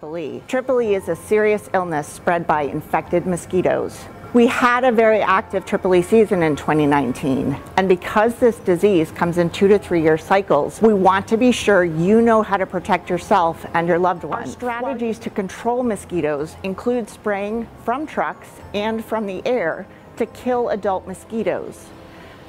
Triple E. Triple E is a serious illness spread by infected mosquitoes. We had a very active Triple E season in 2019, and because this disease comes in two to three year cycles, we want to be sure you know how to protect yourself and your loved ones. Our strategies to control mosquitoes include spraying from trucks and from the air to kill adult mosquitoes.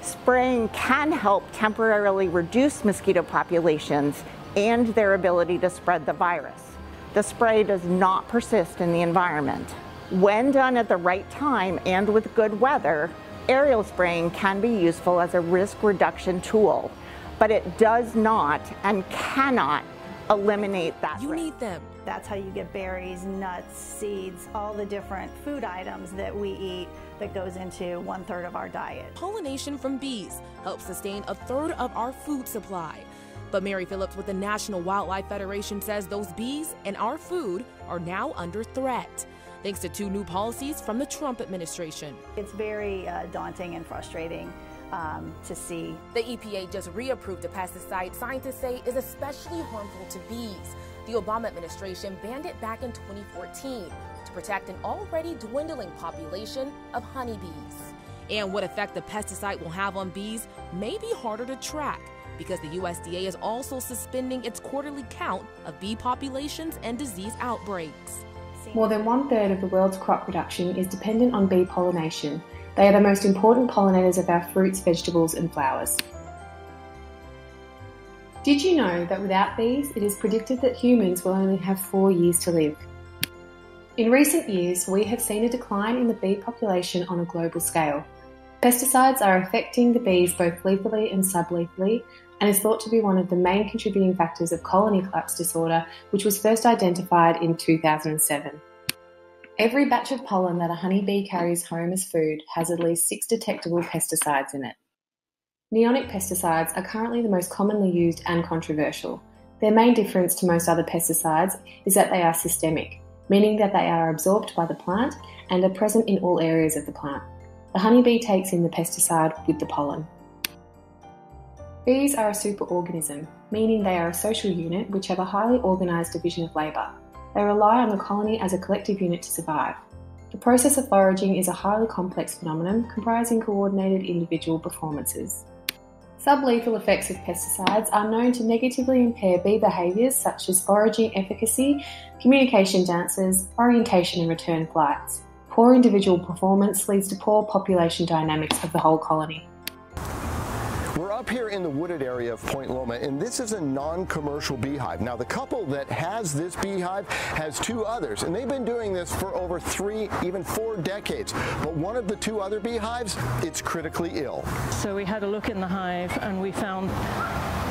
Spraying can help temporarily reduce mosquito populations and their ability to spread the virus. The spray does not persist in the environment. When done at the right time and with good weather, aerial spraying can be useful as a risk reduction tool, but it does not and cannot eliminate that You risk. need them. That's how you get berries, nuts, seeds, all the different food items that we eat that goes into one third of our diet. Pollination from bees helps sustain a third of our food supply. But Mary Phillips with the National Wildlife Federation says those bees and our food are now under threat, thanks to two new policies from the Trump administration. It's very uh, daunting and frustrating um, to see. The EPA just reapproved a pesticide scientists say is especially harmful to bees. The Obama administration banned it back in 2014 to protect an already dwindling population of honeybees. And what effect the pesticide will have on bees may be harder to track because the USDA is also suspending its quarterly count of bee populations and disease outbreaks. More than one third of the world's crop production is dependent on bee pollination. They are the most important pollinators of our fruits, vegetables, and flowers. Did you know that without bees, it is predicted that humans will only have four years to live? In recent years, we have seen a decline in the bee population on a global scale. Pesticides are affecting the bees both lethally and sublethally, and is thought to be one of the main contributing factors of colony collapse disorder, which was first identified in 2007. Every batch of pollen that a honeybee carries home as food has at least six detectable pesticides in it. Neonic pesticides are currently the most commonly used and controversial. Their main difference to most other pesticides is that they are systemic, meaning that they are absorbed by the plant and are present in all areas of the plant. The honeybee takes in the pesticide with the pollen. Bees are a superorganism, meaning they are a social unit which have a highly organised division of labour. They rely on the colony as a collective unit to survive. The process of foraging is a highly complex phenomenon comprising coordinated individual performances. Sublethal effects of pesticides are known to negatively impair bee behaviours such as foraging efficacy, communication dances, orientation and return flights. Poor individual performance leads to poor population dynamics of the whole colony. We're up here in the wooded area of Point Loma, and this is a non-commercial beehive. Now, the couple that has this beehive has two others, and they've been doing this for over three, even four decades. But one of the two other beehives, it's critically ill. So we had a look in the hive and we found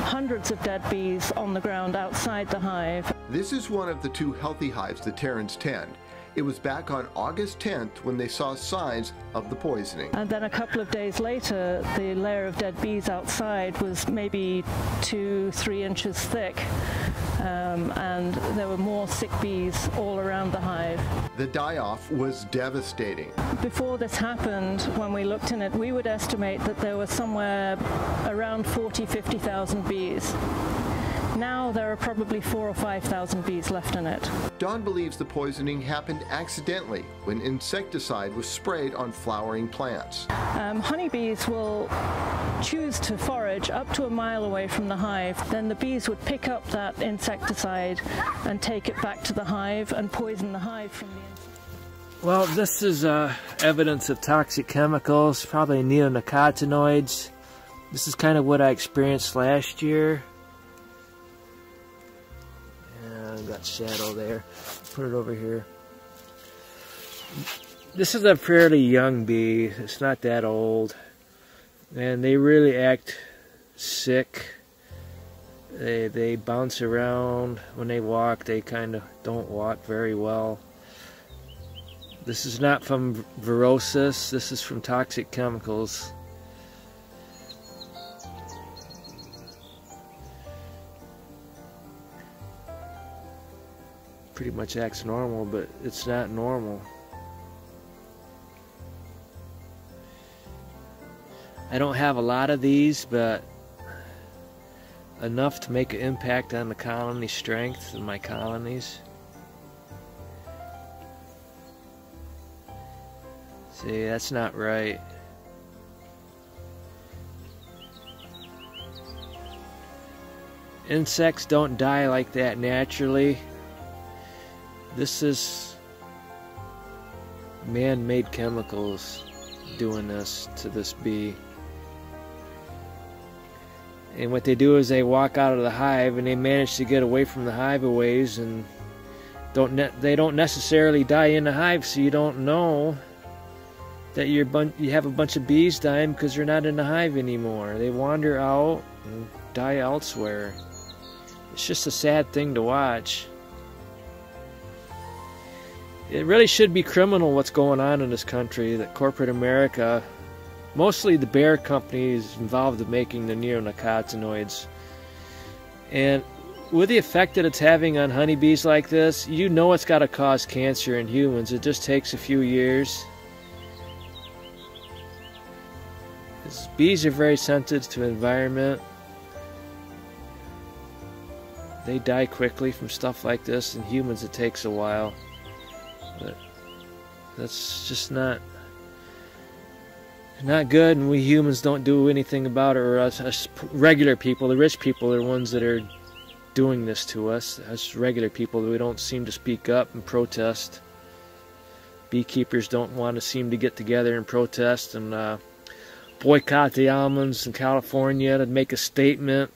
hundreds of dead bees on the ground outside the hive. This is one of the two healthy hives the Terrans tend. It was back on August 10th when they saw signs of the poisoning. And then a couple of days later, the layer of dead bees outside was maybe two, three inches thick. Um, and there were more sick bees all around the hive. The die off was devastating. Before this happened, when we looked in it, we would estimate that there were somewhere around 40, 50,000 bees. Now there are probably four or 5,000 bees left in it. Don believes the poisoning happened accidentally when insecticide was sprayed on flowering plants. Um, honeybees will choose to forage up to a mile away from the hive. Then the bees would pick up that insecticide and take it back to the hive and poison the hive from the inside. Well, this is uh, evidence of toxic chemicals, probably neonicotinoids. This is kind of what I experienced last year. Got shadow there. Put it over here. This is a fairly young bee. It's not that old. And they really act sick. They, they bounce around. When they walk, they kind of don't walk very well. This is not from virosis. This is from toxic chemicals. pretty much acts normal, but it's not normal. I don't have a lot of these, but enough to make an impact on the colony strength of my colonies. See, that's not right. Insects don't die like that naturally. This is man-made chemicals doing this to this bee. And what they do is they walk out of the hive and they manage to get away from the hive a ways and don't they don't necessarily die in the hive so you don't know that you're you have a bunch of bees dying because you're not in the hive anymore. They wander out and die elsewhere. It's just a sad thing to watch. It really should be criminal what's going on in this country that corporate America, mostly the Bayer companies involved in making the neonicotinoids. And with the effect that it's having on honeybees like this, you know it's got to cause cancer in humans. It just takes a few years. Bees are very sensitive to environment. They die quickly from stuff like this. In humans, it takes a while. But that's just not not good, and we humans don't do anything about it. Or us, us regular people, the rich people, are the ones that are doing this to us. Us regular people, we don't seem to speak up and protest. Beekeepers don't want to seem to get together and protest and uh, boycott the almonds in California to make a statement.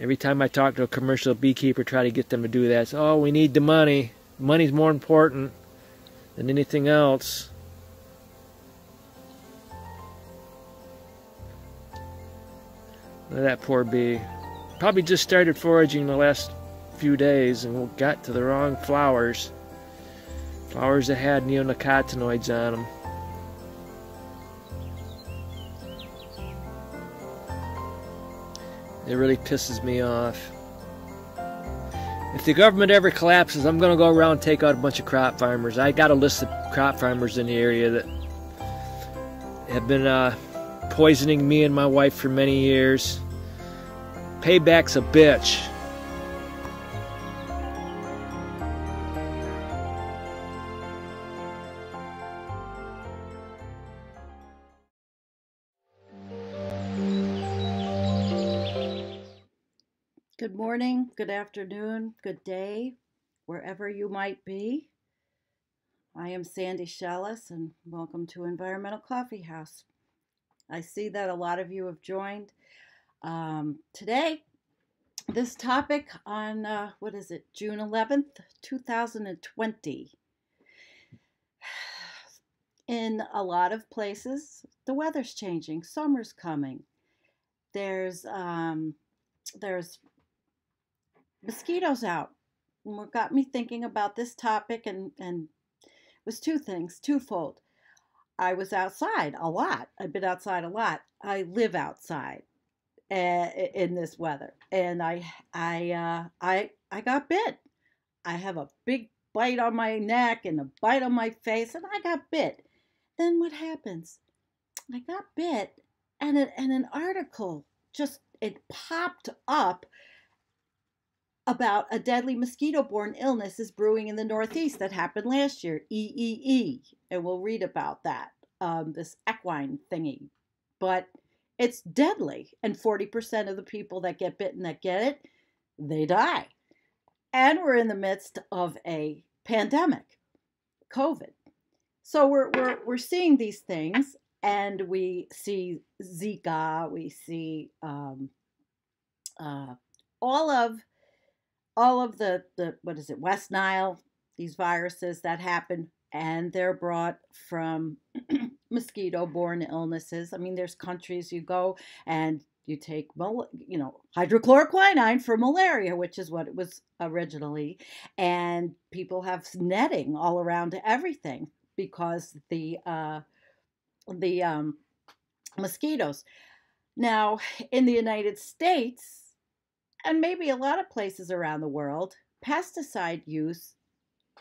Every time I talk to a commercial beekeeper, try to get them to do that. It's, oh, we need the money. Money's more important than anything else. Look at that poor bee. Probably just started foraging the last few days and got to the wrong flowers. Flowers that had neonicotinoids on them. It really pisses me off. If the government ever collapses, I'm going to go around and take out a bunch of crop farmers. I got a list of crop farmers in the area that have been uh, poisoning me and my wife for many years. Payback's a bitch. Good morning, good afternoon, good day, wherever you might be. I am Sandy Shellis, and welcome to Environmental Coffee House. I see that a lot of you have joined. Um, today, this topic on, uh, what is it, June 11th, 2020. In a lot of places, the weather's changing, summer's coming. There's um, there's mosquitoes out. And what got me thinking about this topic and, and was two things, twofold. I was outside a lot. I've been outside a lot. I live outside uh, in this weather, and I I uh, I I got bit. I have a big bite on my neck and a bite on my face, and I got bit. Then what happens? I got bit, and it, and an article just it popped up about a deadly mosquito borne illness is brewing in the Northeast that happened last year, EEE. And we'll read about that, um, this equine thingy. But it's deadly. And 40% of the people that get bitten that get it, they die. And we're in the midst of a pandemic, COVID. So we're, we're, we're seeing these things, and we see Zika, we see um, uh, all of all of the, the what is it, West Nile, these viruses that happen, and they're brought from mosquito borne illnesses. I mean, there's countries you go and you take, you know, hydrochloroquine for malaria, which is what it was originally, and people have netting all around everything because the uh, the um, mosquitoes. Now, in the United States, and maybe a lot of places around the world, pesticide use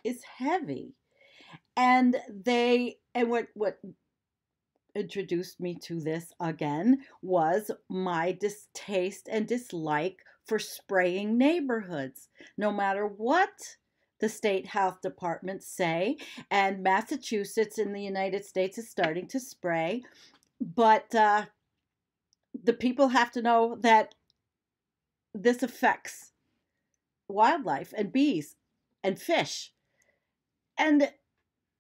is heavy. And they, and what, what introduced me to this again was my distaste and dislike for spraying neighborhoods. No matter what the state health departments say, and Massachusetts in the United States is starting to spray. But uh, the people have to know that this affects wildlife and bees and fish. And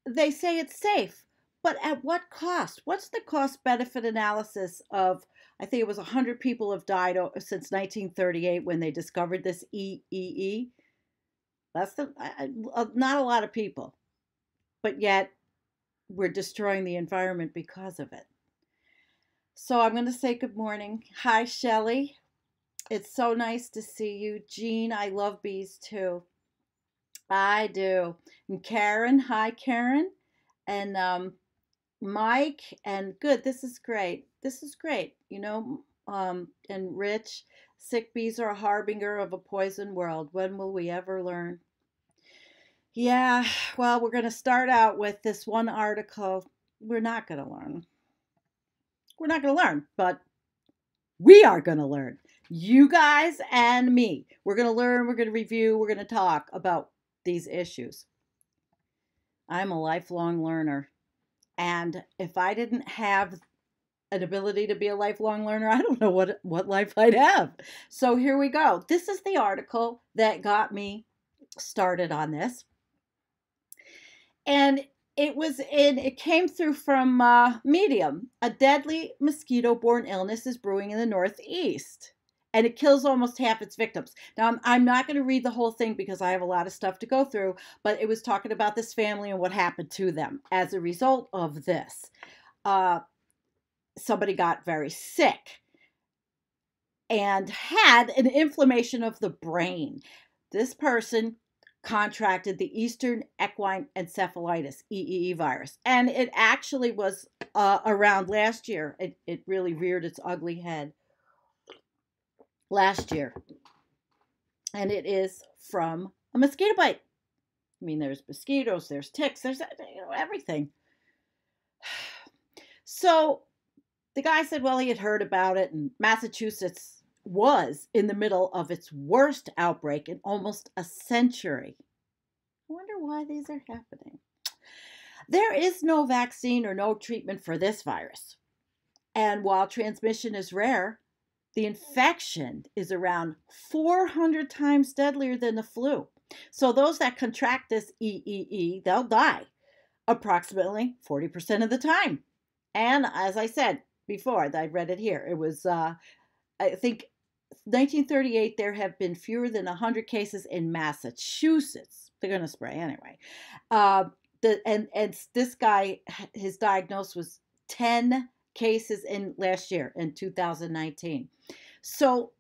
they say it's safe, but at what cost? What's the cost benefit analysis of? I think it was 100 people have died since 1938 when they discovered this EEE. That's the, not a lot of people, but yet we're destroying the environment because of it. So I'm going to say good morning. Hi, Shelly. It's so nice to see you. Jean, I love bees too. I do. And Karen, hi, Karen. And um, Mike, and good, this is great. This is great. You know, um, and Rich, sick bees are a harbinger of a poison world. When will we ever learn? Yeah, well, we're going to start out with this one article. We're not going to learn. We're not going to learn, but we are going to learn. You guys and me. We're going to learn, we're going to review, we're going to talk about these issues. I'm a lifelong learner. And if I didn't have an ability to be a lifelong learner, I don't know what, what life I'd have. So here we go. This is the article that got me started on this. And it was in, it came through from uh, Medium. A deadly mosquito borne illness is brewing in the Northeast and it kills almost half its victims. Now, I'm, I'm not going to read the whole thing because I have a lot of stuff to go through, but it was talking about this family and what happened to them as a result of this. Uh, somebody got very sick and had an inflammation of the brain. This person contracted the Eastern Equine Encephalitis, EEE virus. And it actually was uh, around last year. It, it really reared its ugly head last year. And it is from a mosquito bite. I mean, there's mosquitoes, there's ticks, there's you know, everything. So the guy said, well, he had heard about it, and Massachusetts was in the middle of its worst outbreak in almost a century. I wonder why these are happening. There is no vaccine or no treatment for this virus. And while transmission is rare, the infection is around 400 times deadlier than the flu. So those that contract this EEE, they'll die approximately 40% of the time. And as I said before, I read it here. It was, uh, I think, 1938. There have been fewer than 100 cases in Massachusetts. They're going to spray anyway. Uh, the and and this guy, his diagnosis was 10 cases in last year in 2019. So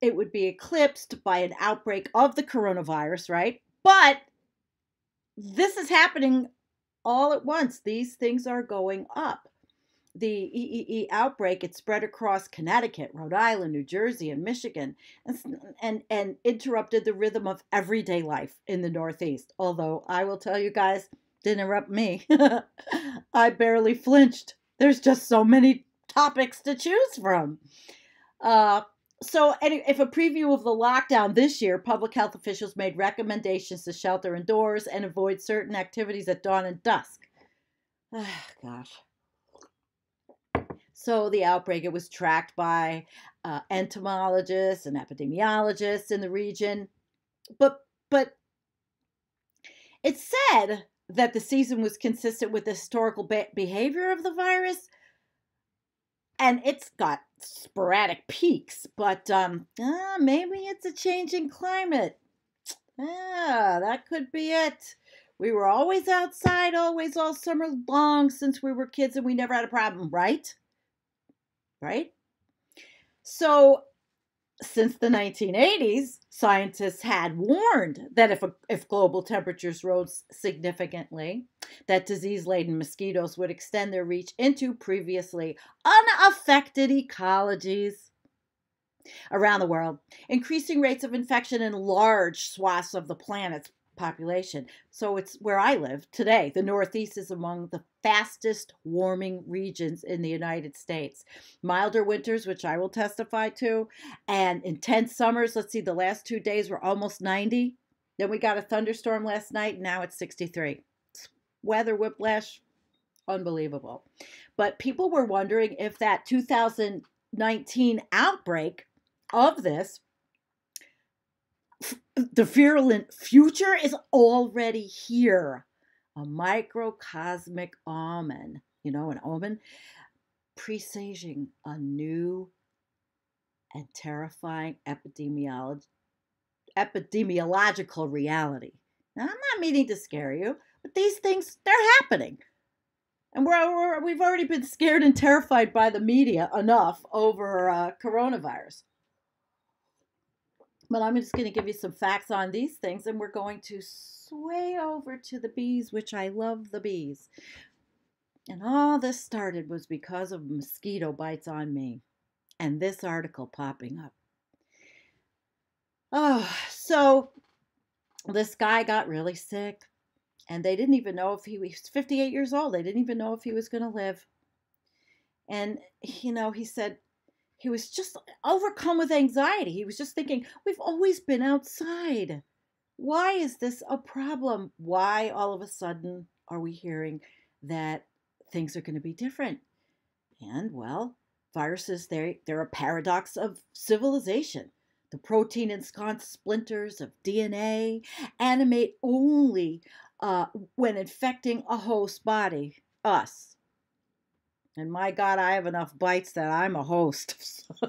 it would be eclipsed by an outbreak of the coronavirus, right? But this is happening all at once. These things are going up. The EEE outbreak it spread across Connecticut, Rhode Island, New Jersey, and Michigan, and, and and interrupted the rhythm of everyday life in the Northeast. Although I will tell you guys, didn't interrupt me. I barely flinched. There's just so many topics to choose from. Uh, so, if a preview of the lockdown this year, public health officials made recommendations to shelter indoors and avoid certain activities at dawn and dusk. Ah, gosh. So, the outbreak it was tracked by uh, entomologists and epidemiologists in the region, but but it said that the season was consistent with the historical be- behavior of the virus, and it's got sporadic peaks, but um, uh, maybe it's a changing climate. Yeah, that could be it. We were always outside, always all summer long since we were kids, and we never had a problem, right? Right? So since the 1980s, scientists had warned that if, a, if global temperatures rose significantly, that disease-laden mosquitoes would extend their reach into previously unaffected ecologies around the world, increasing rates of infection in large swaths of the planet's population. So it's where I live today. The Northeast is among the fastest warming regions in the United States. Milder winters, which I will testify to, and intense summers. Let's see, the last two days were almost 90. Then we got a thunderstorm last night. and Now it's 63. Weather whiplash, unbelievable. But people were wondering if that 2019 outbreak of this, the virulent future is already here. A microcosmic omen, you know, an omen presaging a new and terrifying epidemiological reality. Now, I'm not meaning to scare you, but these things, they're happening. And we're, we're, we've already been scared and terrified by the media enough over uh, coronavirus. But I'm just going to give you some facts on these things, and we're going to sway over to the bees, which I love the bees. And all this started was because of mosquito bites on me and this article popping up. Oh, so this guy got really sick and they didn't even know if he was 58 years old. They didn't even know if he was going to live. And, you know, he said he was just overcome with anxiety. He was just thinking, we've always been outside. Why is this a problem? Why all of a sudden are we hearing that things are going to be different? And, well, viruses, they're, they're a paradox of civilization. The protein ensconced splinters of DNA animate only uh, when infecting a host body, us. And my God, I have enough bites that I'm a host.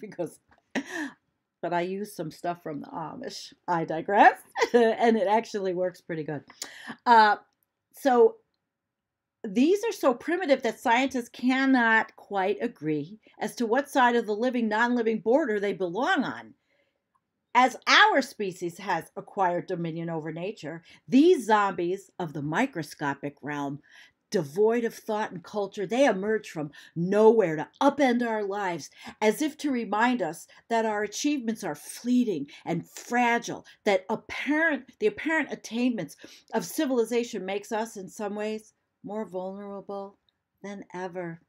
Because, but I use some stuff from the Amish. I digress. and it actually works pretty good. Uh, so these are so primitive that scientists cannot quite agree as to what side of the living non living border they belong on. As our species has acquired dominion over nature, these zombies of the microscopic realm, devoid of thought and culture, they emerge from nowhere to upend our lives as if to remind us that our achievements are fleeting and fragile, that apparent the apparent attainments of civilization makes us in some ways more vulnerable than ever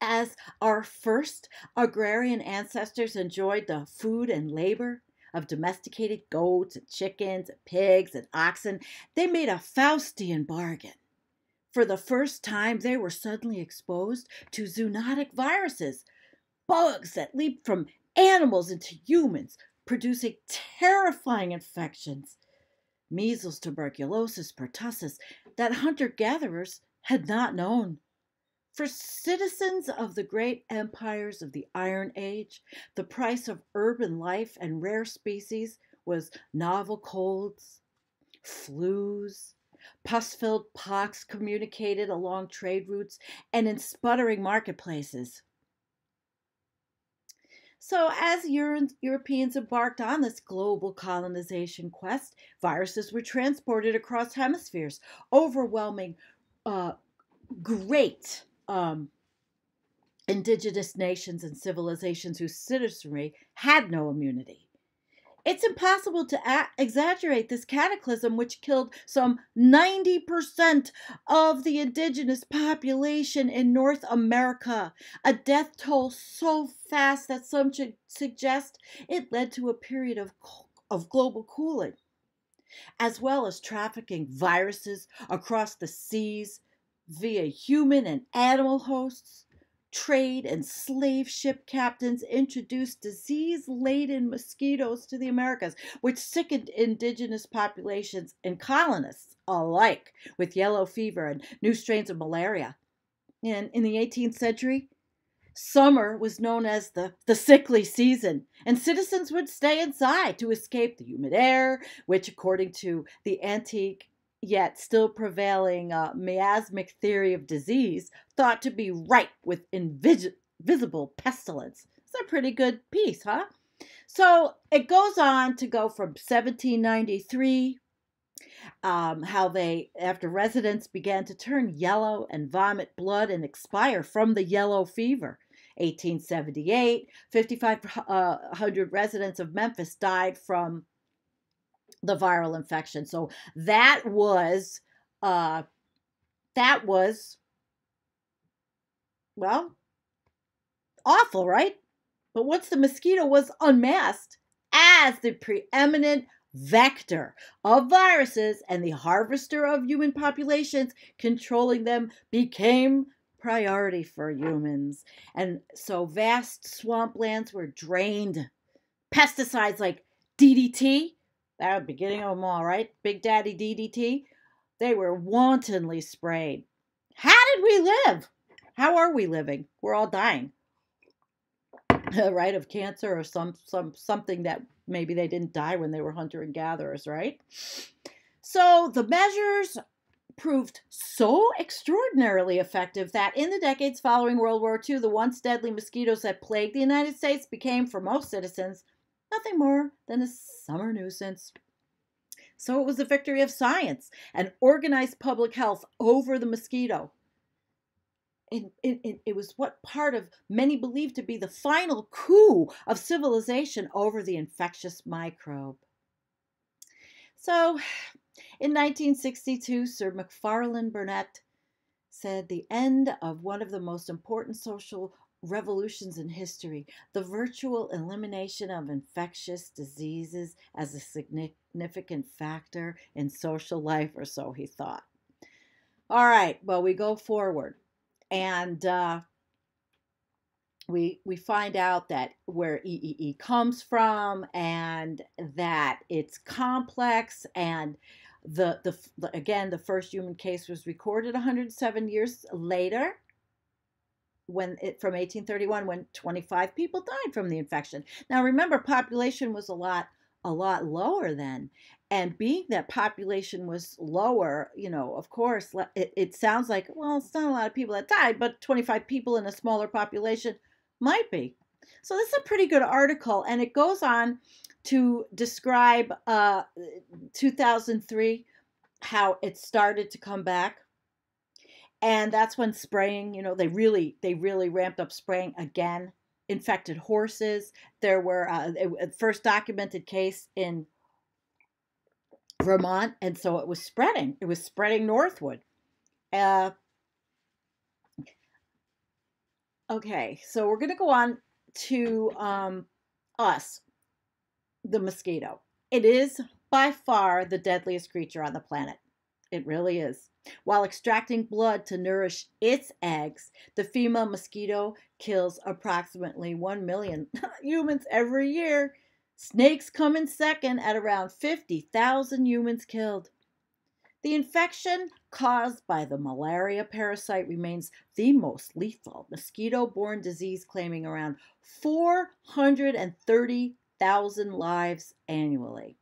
as our first agrarian ancestors enjoyed the food and labor of domesticated goats and chickens and pigs and oxen, they made a Faustian bargain. For the first time, they were suddenly exposed to zoonotic viruses, bugs that leap from animals into humans, producing terrifying infections measles, tuberculosis, pertussis that hunter gatherers had not known. For citizens of the great empires of the Iron Age, the price of urban life and rare species was novel colds, flus, pus filled pox communicated along trade routes and in sputtering marketplaces. So, as Europeans embarked on this global colonization quest, viruses were transported across hemispheres, overwhelming uh, great um, indigenous nations and civilizations whose citizenry had no immunity. It's impossible to a- exaggerate this cataclysm, which killed some 90% of the indigenous population in North America. A death toll so fast that some should suggest it led to a period of, of global cooling, as well as trafficking viruses across the seas via human and animal hosts trade and slave ship captains introduced disease laden mosquitoes to the Americas, which sickened indigenous populations and colonists alike with yellow fever and new strains of malaria. And in the 18th century, summer was known as the, the sickly season, and citizens would stay inside to escape the humid air, which, according to the antique yet still prevailing uh, miasmic theory of disease, thought to be ripe with invisible pestilence. It's a pretty good piece, huh? So it goes on to go from 1793, um, how they, after residents began to turn yellow and vomit blood and expire from the yellow fever. 1878, 5,500 uh, residents of Memphis died from the viral infection. So that was uh that was well awful, right? But once the mosquito was unmasked as the preeminent vector of viruses and the harvester of human populations, controlling them became priority for humans. And so vast swamplands were drained. Pesticides like DDT, that was beginning of them all, right? Big Daddy DDT, they were wantonly sprayed. How did we live? How are we living? We're all dying. right of cancer or some some something that maybe they didn't die when they were hunter and gatherers, right? So the measures proved so extraordinarily effective that in the decades following World War II, the once deadly mosquitoes that plagued the United States became, for most citizens, nothing more than a summer nuisance. So it was the victory of science and organized public health over the mosquito. It, it, it, was what part of many believed to be the final coup of civilization over the infectious microbe. So, in 1962, Sir Macfarlane Burnet said the end of one of the most important social revolutions in history, the virtual elimination of infectious diseases as a significant factor in social life, or so he thought. All right, well, we go forward and uh, we we find out that where EEE comes from and that it's complex and the, the, the again the first human case was recorded 107 years later when it from 1831 when 25 people died from the infection. Now remember population was a lot a lot lower then and being that population was lower you know of course it, it sounds like well it's not a lot of people that died but 25 people in a smaller population might be. So this is a pretty good article and it goes on to describe uh, 2003 how it started to come back and that's when spraying you know they really they really ramped up spraying again infected horses. There were uh, a first documented case in vermont and so it was spreading. It was spreading northward. Uh, okay so we're going to go on to um, us the mosquito. It is by far the deadliest creature on the planet. It really is while extracting blood to nourish its eggs, the female mosquito kills approximately 1 million humans every year. Snakes come in second at around 50,000 humans killed. The infection caused by the malaria parasite remains the most lethal mosquito borne disease, claiming around 430,000 lives annually.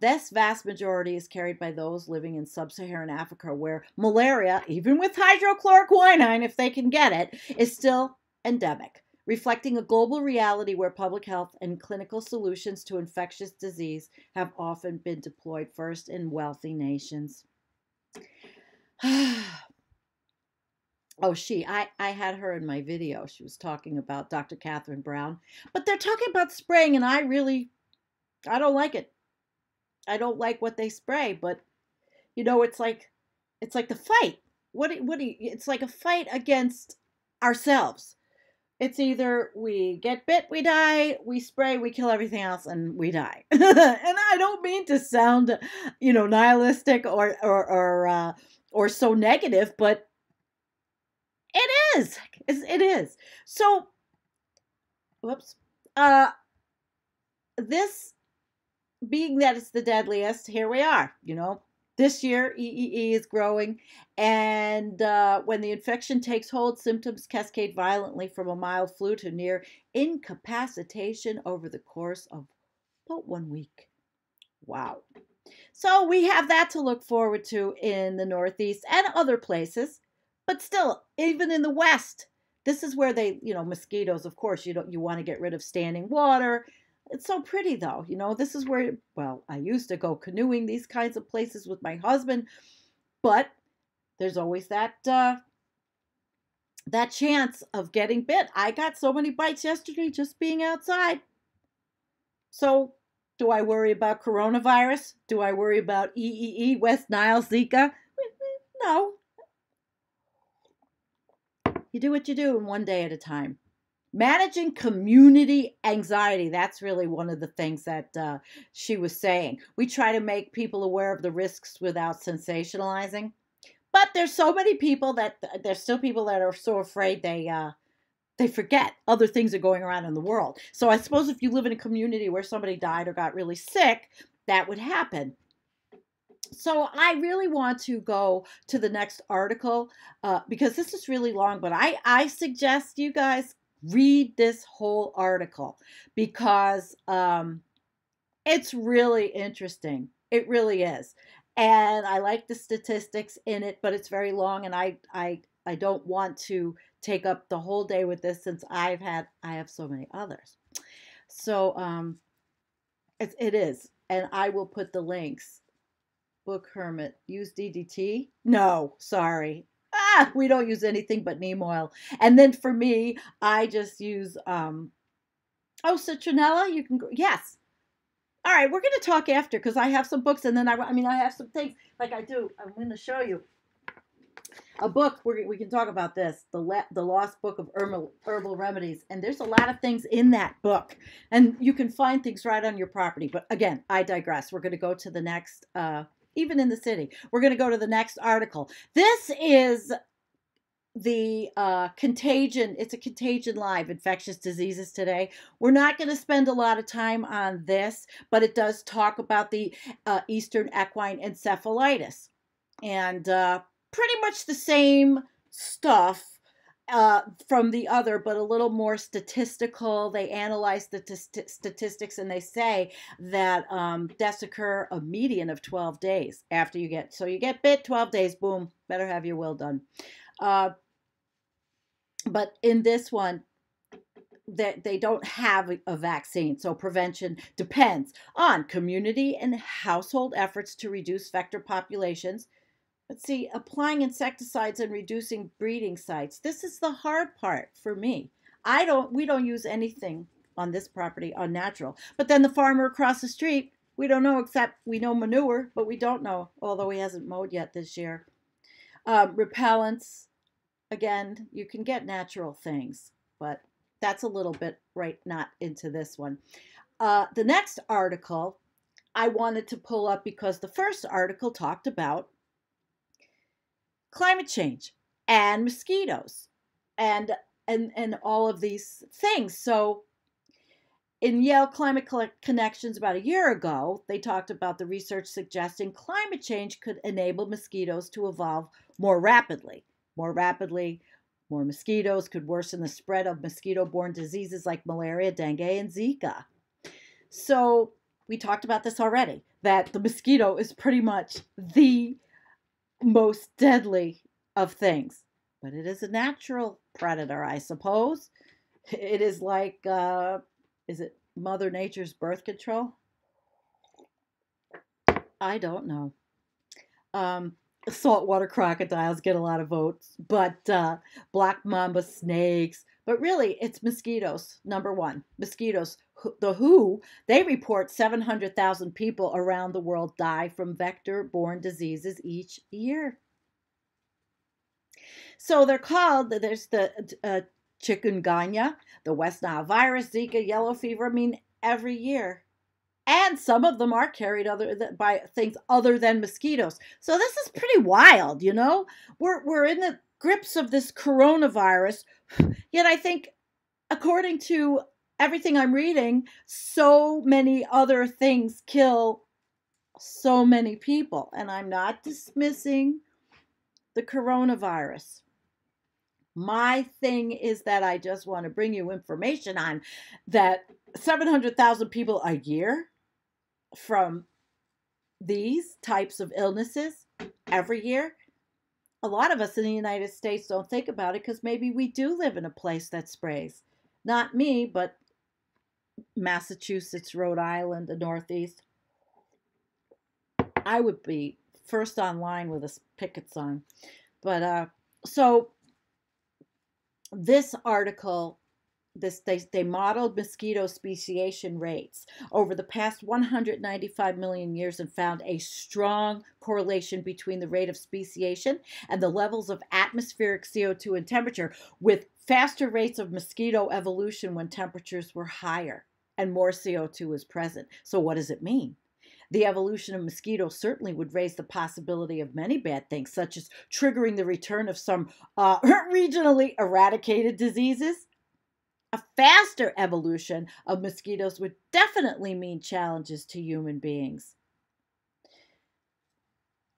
This vast majority is carried by those living in sub Saharan Africa, where malaria, even with hydrochloroquine, if they can get it, is still endemic, reflecting a global reality where public health and clinical solutions to infectious disease have often been deployed first in wealthy nations. Oh, she. I, I had her in my video. She was talking about Dr. Catherine Brown. But they're talking about spraying, and I really, I don't like it. I don't like what they spray, but you know, it's like it's like the fight. What what do you, it's like a fight against ourselves. It's either we get bit, we die, we spray, we kill everything else, and we die. and I don't mean to sound, you know, nihilistic or or or uh, or so negative, but it is. It is. So, whoops. Uh, this being that it's the deadliest, here we are. You know, this year EEE is growing, and uh, when the infection takes hold, symptoms cascade violently from a mild flu to near incapacitation over the course of about one week. Wow. So we have that to look forward to in the Northeast and other places, but still, even in the West, this is where they, you know, mosquitoes. Of course, you don't you want to get rid of standing water it's so pretty though. You know, this is where, well, I used to go canoeing these kinds of places with my husband, but there's always that, uh, that chance of getting bit. I got so many bites yesterday just being outside. So, do I worry about coronavirus? Do I worry about EEE, West Nile, Zika? No. You do what you do, in one day at a time. Managing community anxiety that's really one of the things that uh, she was saying. We try to make people aware of the risks without sensationalizing but there's so many people that there's still people that are so afraid they uh, they forget other things are going around in the world. So i suppose if you live in a community where somebody died or got really sick that would happen. So I really want to go to the next article uh, because this is really long, but I, I suggest you guys read this whole article because um, it's really interesting. It really is. And I like the statistics in it, but it's very long and I I I don't want to take up the whole day with this since I've had I have so many others. So um it, it is. And I will put the links. Book Hermit. Use DDT? No, sorry ah, we don't use anything but neem oil. And then for me, I just use, um, oh, citronella. You can yes. All right, we're going to talk after because I have some books and then I, I mean, I have some things like I do. I'm going to show you a book we can talk about this the Le- the lost book of herbal, herbal remedies and there's a lot of things in that book and you can find things right on your property but again i digress we're going to go to the next uh, even in the city. We're going to go to the next article. This is the uh, contagion. It's a contagion live infectious diseases today. We're not going to spend a lot of time on this, but it does talk about the uh, Eastern equine encephalitis and uh, pretty much the same stuff uh, from the other, but a little more statistical. They analyze the t- statistics and they say that um, deaths occur a median of 12 days after you get. So you get bit, 12 days, boom, better have your will done. Uh, but in this one, that they don't have a vaccine. So prevention depends on community and household efforts to reduce vector populations Let's see, applying insecticides and reducing breeding sites. This is the hard part for me. I don't, we don't use anything on this property unnatural. But then the farmer across the street, we don't know except we know manure, but we don't know, although he hasn't mowed yet this year. Um, repellents, again, you can get natural things, but that's a little bit right not into this one. Uh, the next article I wanted to pull up because the first article talked about climate change and mosquitoes and and and all of these things. So in Yale Climate Connections about a year ago, they talked about the research suggesting climate change could enable mosquitoes to evolve more rapidly. More rapidly, more mosquitoes could worsen the spread of mosquito borne diseases like malaria, dengue, and Zika. So, we talked about this already that the mosquito is pretty much the most deadly of things. But it is a natural predator, I suppose. It is like, uh, is it Mother Nature's birth control? I don't know. Um, saltwater crocodiles get a lot of votes, but uh, black mamba snakes. But really, it's mosquitoes, number one. Mosquitoes. The WHO, they report 700,000 people around the world die from vector borne diseases each year. So they're called, there's the uh, chikungunya, the West Nile virus, Zika, yellow fever. I mean, every year and some of them are carried other by things other than mosquitoes. So this is pretty wild, you know. We're we're in the grips of this coronavirus, yet I think, according to everything I'm reading, so many other things kill so many people, and I'm not dismissing the coronavirus. My thing is that I just want to bring you information on that 700,000 people a year from these types of illnesses every year. A lot of us in the United States don't think about it because maybe we do live in a place that sprays. Not me, but Massachusetts, Rhode Island, the Northeast. I would be first online with a picket sign. But uh, so this article this they, they modeled mosquito speciation rates over the past 195 million years and found a strong correlation between the rate of speciation and the levels of atmospheric CO2 and temperature with faster rates of mosquito evolution when temperatures were higher and more CO2 is present. So what does it mean? The evolution of mosquitoes certainly would raise the possibility of many bad things, such as triggering the return of some uh, regionally eradicated diseases. A faster evolution of mosquitoes would definitely mean challenges to human beings.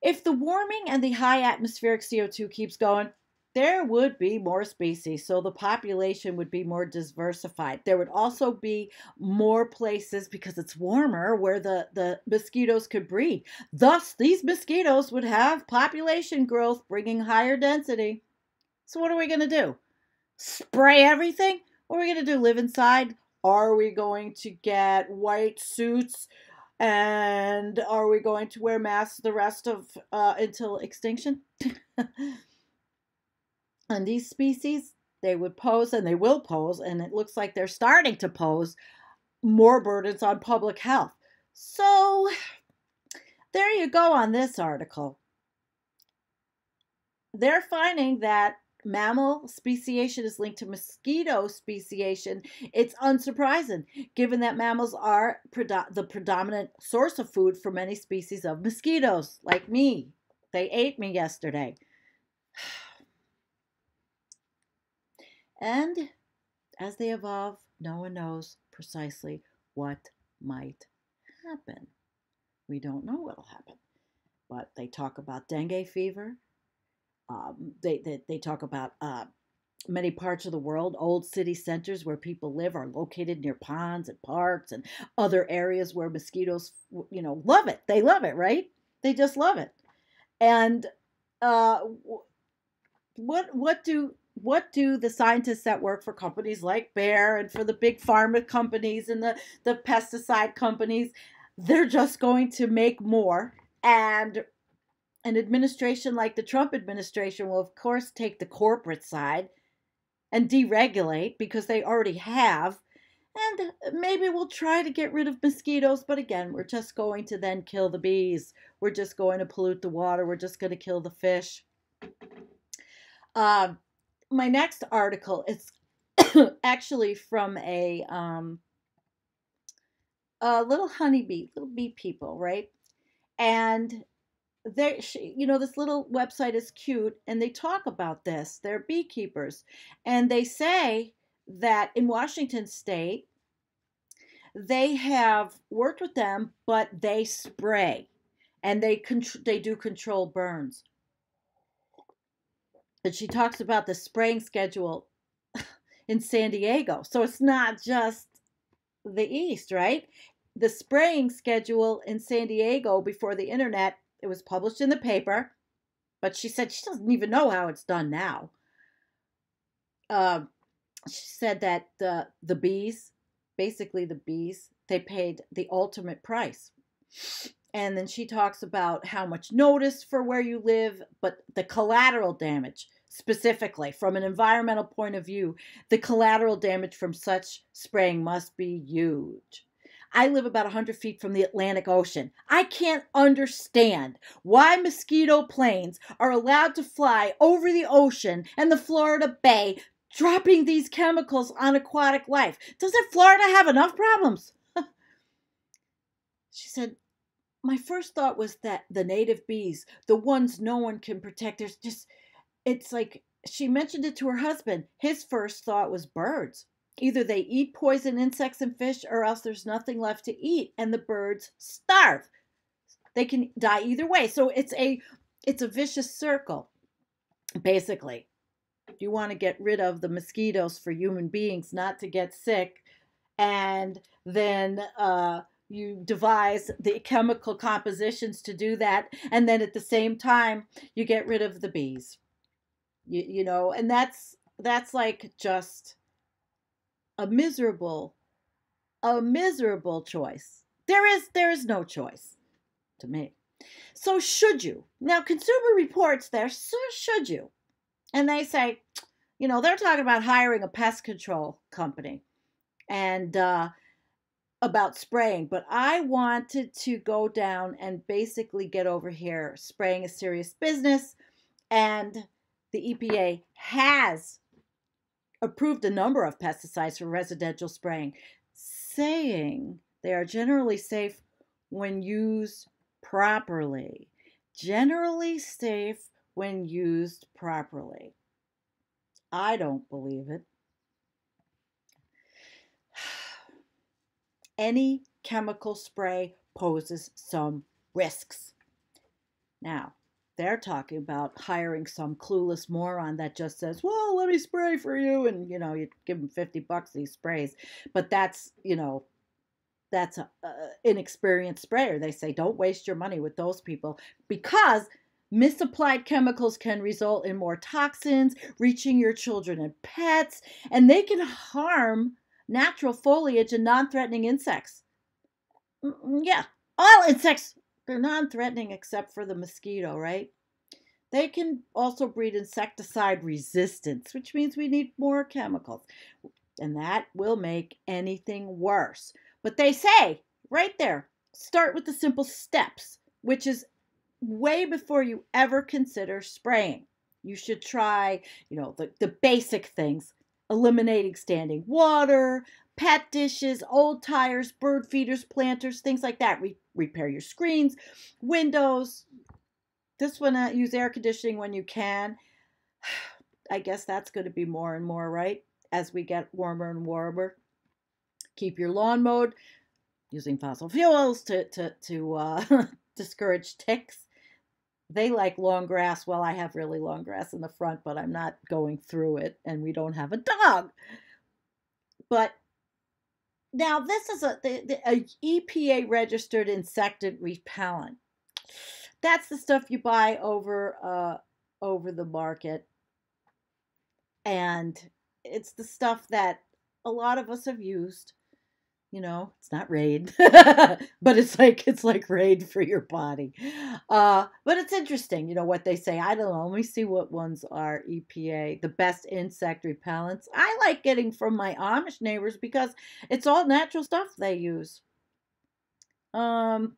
If the warming and the high atmospheric CO2 keeps going, there would be more species, so the population would be more diversified. There would also be more places because it's warmer where the, the mosquitoes could breed. Thus, these mosquitoes would have population growth, bringing higher density. So, what are we going to do? Spray everything? What are we going to do? Live inside? Are we going to get white suits? And are we going to wear masks the rest of uh, until extinction? And these species, they would pose and they will pose, and it looks like they're starting to pose more burdens on public health. So there you go on this article. They're finding that mammal speciation is linked to mosquito speciation. It's unsurprising, given that mammals are predo- the predominant source of food for many species of mosquitoes, like me. They ate me yesterday. And as they evolve, no one knows precisely what might happen. We don't know what will happen. But they talk about dengue fever. Um, they, they, they talk about uh, many parts of the world, old city centers where people live are located near ponds and parks and other areas where mosquitoes, you know, love it. They love it, right? They just love it. And uh, what what do what do the scientists that work for companies like Bayer and for the big pharma companies and the, the pesticide companies, they're just going to make more. And an administration like the Trump administration will, of course, take the corporate side and deregulate because they already have. And maybe we'll try to get rid of mosquitoes, but again, we're just going to then kill the bees. We're just going to pollute the water. We're just going to kill the fish. Um, my next article is actually from a um, a little honeybee, little bee people, right? And they, you know, this little website is cute, and they talk about this. They're beekeepers, and they say that in Washington State, they have worked with them, but they spray, and they they do control burns and she talks about the spraying schedule in San Diego. So it's not just the East, right? The spraying schedule in San Diego before the internet, it was published in the paper, but she said she doesn't even know how it's done now. Uh, she said that the the bees, basically the bees, they paid the ultimate price. And then she talks about how much notice for where you live, but the collateral damage specifically from an environmental point of view, the collateral damage from such spraying must be huge. I live about 100 feet from the Atlantic Ocean. I can't understand why mosquito planes are allowed to fly over the ocean and the Florida Bay, dropping these chemicals on aquatic life. Doesn't Florida have enough problems? she said, My first thought was that the native bees, the ones no one can protect, there's just it's like she mentioned it to her husband. His first thought was birds. Either they eat poison insects and fish, or else there's nothing left to eat, and the birds starve. They can die either way. So it's a it's a vicious circle, basically. If you want to get rid of the mosquitoes for human beings not to get sick, and then uh, you devise the chemical compositions to do that, and then at the same time you get rid of the bees. You, you know and that's that's like just a miserable a miserable choice. There is there is no choice to me. So should you? Now consumer reports there so should you. And they say you know, they're talking about hiring a pest control company. And uh, about spraying, but I wanted to go down and basically get over here. Spraying is serious business, and the EPA has approved a number of pesticides for residential spraying, saying they are generally safe when used properly. Generally safe when used properly. I don't believe it. Any chemical spray poses some risks. Now, they're talking about hiring some clueless moron that just says, "Well, let me spray for you," and you know, you give him fifty bucks, he sprays. But that's you know, that's an inexperienced sprayer. They say, "Don't waste your money with those people," because misapplied chemicals can result in more toxins reaching your children and pets, and they can harm natural foliage and non-threatening insects. Mm, mm, yeah, all insects they're non-threatening except for the mosquito, right? They can also breed insecticide resistance, which means we need more chemicals. And that will make anything worse. But they say right there, start with the simple steps, which is way before you ever consider spraying. You should try, you know, the, the basic things eliminating standing water, pet dishes, old tires, bird feeders, planters, things like that. Re- repair your screens, windows. This one, uh, use air conditioning when you can. I guess that's going to be more and more, right? As we get warmer and warmer. Keep your lawn mowed using fossil fuels to, to, to uh, discourage ticks. They like long grass. Well, I have really long grass in the front, but I'm not going through it, and we don't have a dog. But now this is a, the, the, a EPA registered insected repellent. That's the stuff you buy over uh, over the market, and it's the stuff that a lot of us have used. You know, it's not Raid, but it's like it's like Raid for your body. Uh, but it's interesting, you know what they say. I don't know. Let me see what ones are EPA the best insect repellents. I like getting from my Amish neighbors because it's all natural stuff they use. Um,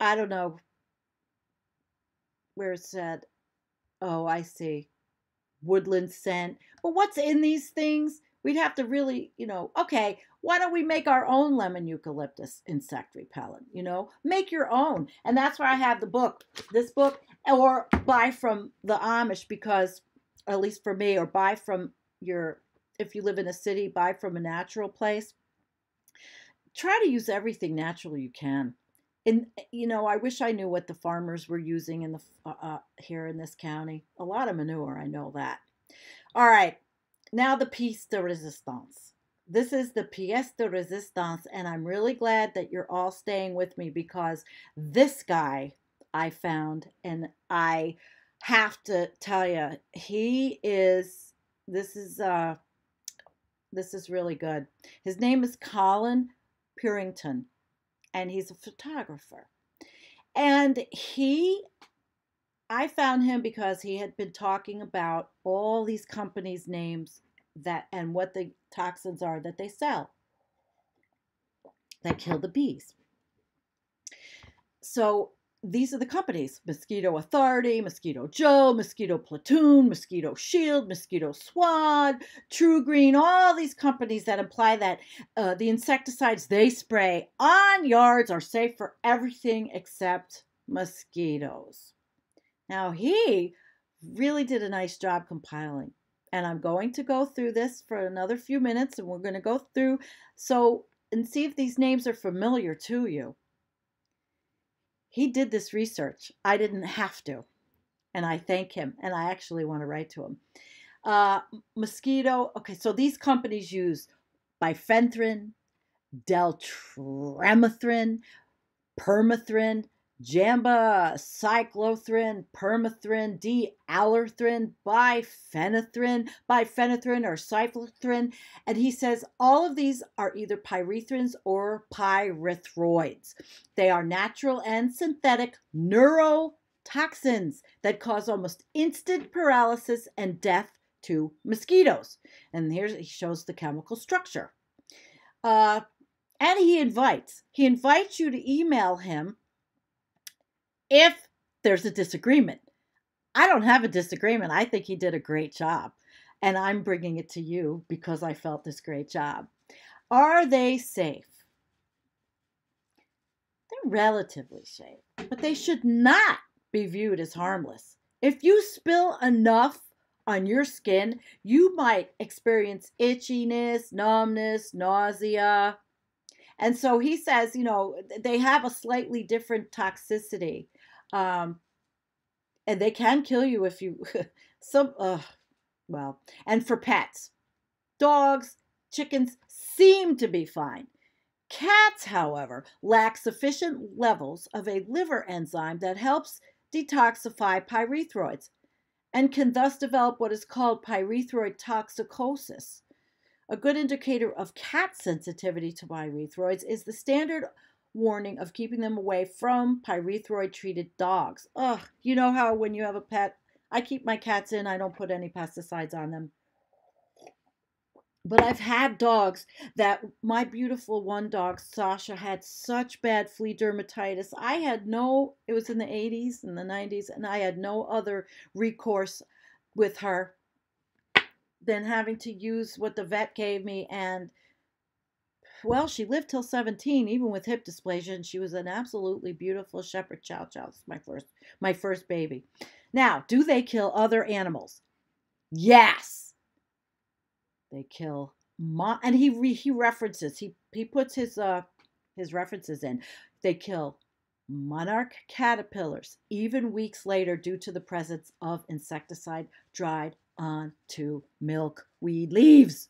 I don't know where it said, oh, I see, woodland scent. But what's in these things? We'd have to really, you know, okay, why don't we make our own lemon eucalyptus insect repellent? You know, make your own. And that's why I have the book, this book, or buy from the Amish because, at least for me, or buy from your, if you live in a city, buy from a natural place. Try to use everything natural you can. And you know, I wish I knew what the farmers were using in the uh, uh, here in this county. A lot of manure, I know that. All right, now the piece de resistance. This is the pièce de resistance, and I'm really glad that you're all staying with me because this guy I found, and I have to tell you, he is. This is uh, this is really good. His name is Colin Purrington and he's a photographer. And he, I found him because he had been talking about all these companies' names that and what the toxins are that they sell that kill the bees. So these are the companies Mosquito Authority, Mosquito Joe, Mosquito Platoon, Mosquito Shield, Mosquito Squad, TruGreen, all these companies that imply that uh, the insecticides they spray on yards are safe for everything except mosquitoes. Now, he really did a nice job compiling. And I'm going to go through this for another few minutes and we're going to go through so and see if these names are familiar to you. He did this research. I didn't have to. And I thank him. And I actually want to write to him. Uh, mosquito. Okay, so these companies use bifenthrin, deltamethrin, permethrin, Jamba, cyclothrin, permethrin, d-allethrin, biphenethrin, biphenethrin or cyclothrin. And he says all of these are either pyrethrins or pyrethroids. They are natural and synthetic neurotoxins that cause almost instant paralysis and death to mosquitoes. And here he shows the chemical structure. Uh, and he invites he invites you to email him if there's a disagreement. I don't have a disagreement. I think he did a great job. And I'm bringing it to you because I felt this great job. Are they safe? They're relatively safe, but they should not be viewed as harmless. If you spill enough on your skin, you might experience itchiness, numbness, nausea. And so he says, you know, they have a slightly different toxicity. Um, and they can kill you if you some uh, well and for pets dogs chickens seem to be fine. Cats however lack sufficient levels of a liver enzyme that helps detoxify pyrethroids and can thus develop what is called pyrethroid toxicosis. A good indicator of cat sensitivity to pyrethroids is the standard warning of keeping them away from pyrethroid treated dogs. Ugh, you know how when you have a pet, I keep my cats in, I don't put any pesticides on them. But I've had dogs that my beautiful one dog, Sasha, had such bad flea dermatitis. I had no, it was in the 80s and the 90s, and I had no other recourse with her than having to use what the vet gave me and well, she lived till 17, even with hip dysplasia, and she was an absolutely beautiful shepherd chow chow. my first, my first baby. Now, do they kill other animals? Yes. They kill mo- and he re- he references he he puts his uh his references in. They kill monarch caterpillars even weeks later due to the presence of insecticide dried onto milkweed leaves.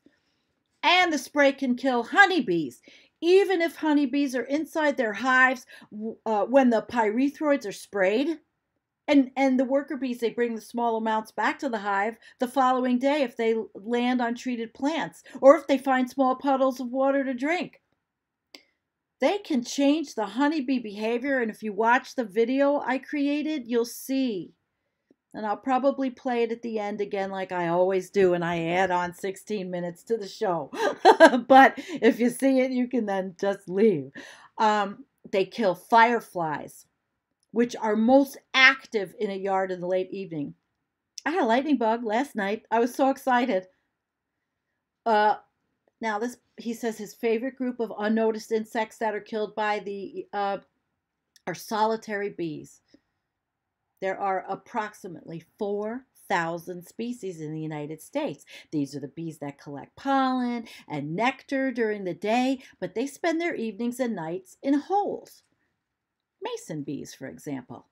And the spray can kill honeybees. Even if honeybees are inside their hives uh, when the pyrethroids are sprayed, and, and the worker bees, they bring the small amounts back to the hive the following day if they land on treated plants or if they find small puddles of water to drink. They can change the honeybee behavior, and if you watch the video I created, you'll see and I'll probably play it at the end again, like I always do, and I add on 16 minutes to the show. but if you see it, you can then just leave. Um, they kill fireflies, which are most active in a yard in the late evening. I had a lightning bug last night. I was so excited. Uh, now this he says his favorite group of unnoticed insects that are killed by the uh, are solitary bees. There are approximately 4,000 species in the United States. These are the bees that collect pollen and nectar during the day, but they spend their evenings and nights in holes. Mason bees, for example,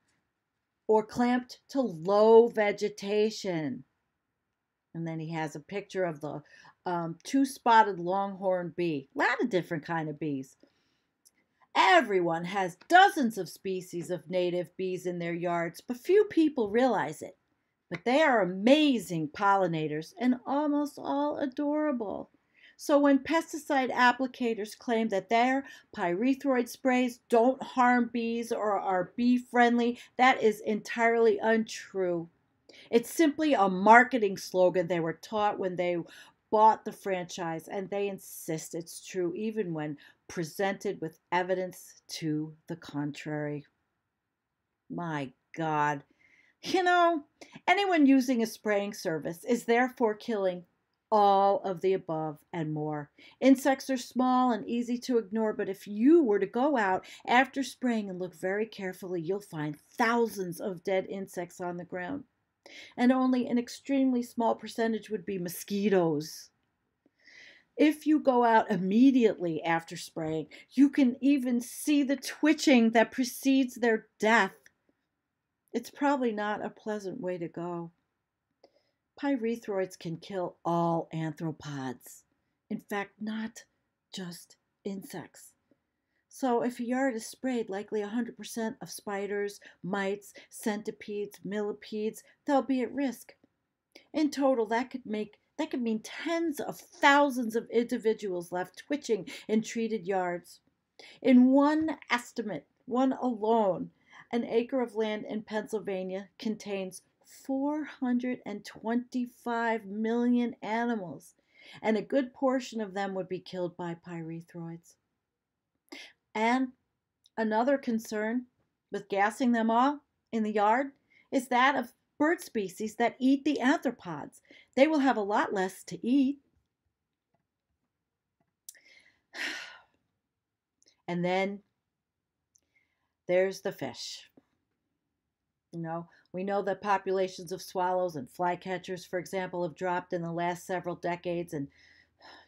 or clamped to low vegetation. And then he has a picture of the um, two-spotted longhorn bee. A lot of different kind of bees. Everyone has dozens of species of native bees in their yards, but few people realize it. But they are amazing pollinators and almost all adorable. So when pesticide applicators claim that their pyrethroid sprays don't harm bees or are bee friendly, that is entirely untrue. It's simply a marketing slogan they were taught when they bought the franchise, and they insist it's true even when presented with evidence to the contrary. My God. You know, anyone using a spraying service is therefore killing all of the above and more. Insects are small and easy to ignore, but if you were to go out after spraying and look very carefully, you'll find thousands of dead insects on the ground. And only an extremely small percentage would be mosquitoes. If you go out immediately after spraying, you can even see the twitching that precedes their death. It's probably not a pleasant way to go. Pyrethroids can kill all arthropods. In fact, not just insects. So, if a yard is sprayed, likely 100% of spiders, mites, centipedes, millipedes, they'll be at risk. In total, that could make that could mean tens of thousands of individuals left twitching in treated yards. In one estimate, one alone, an acre of land in Pennsylvania contains 425 million animals, and a good portion of them would be killed by pyrethroids. And another concern with gassing them all in the yard is that of bird species that eat the arthropods. They will have a lot less to eat. And then there's the fish. You know, we know that populations of swallows and flycatchers, for example, have dropped in the last several decades. And,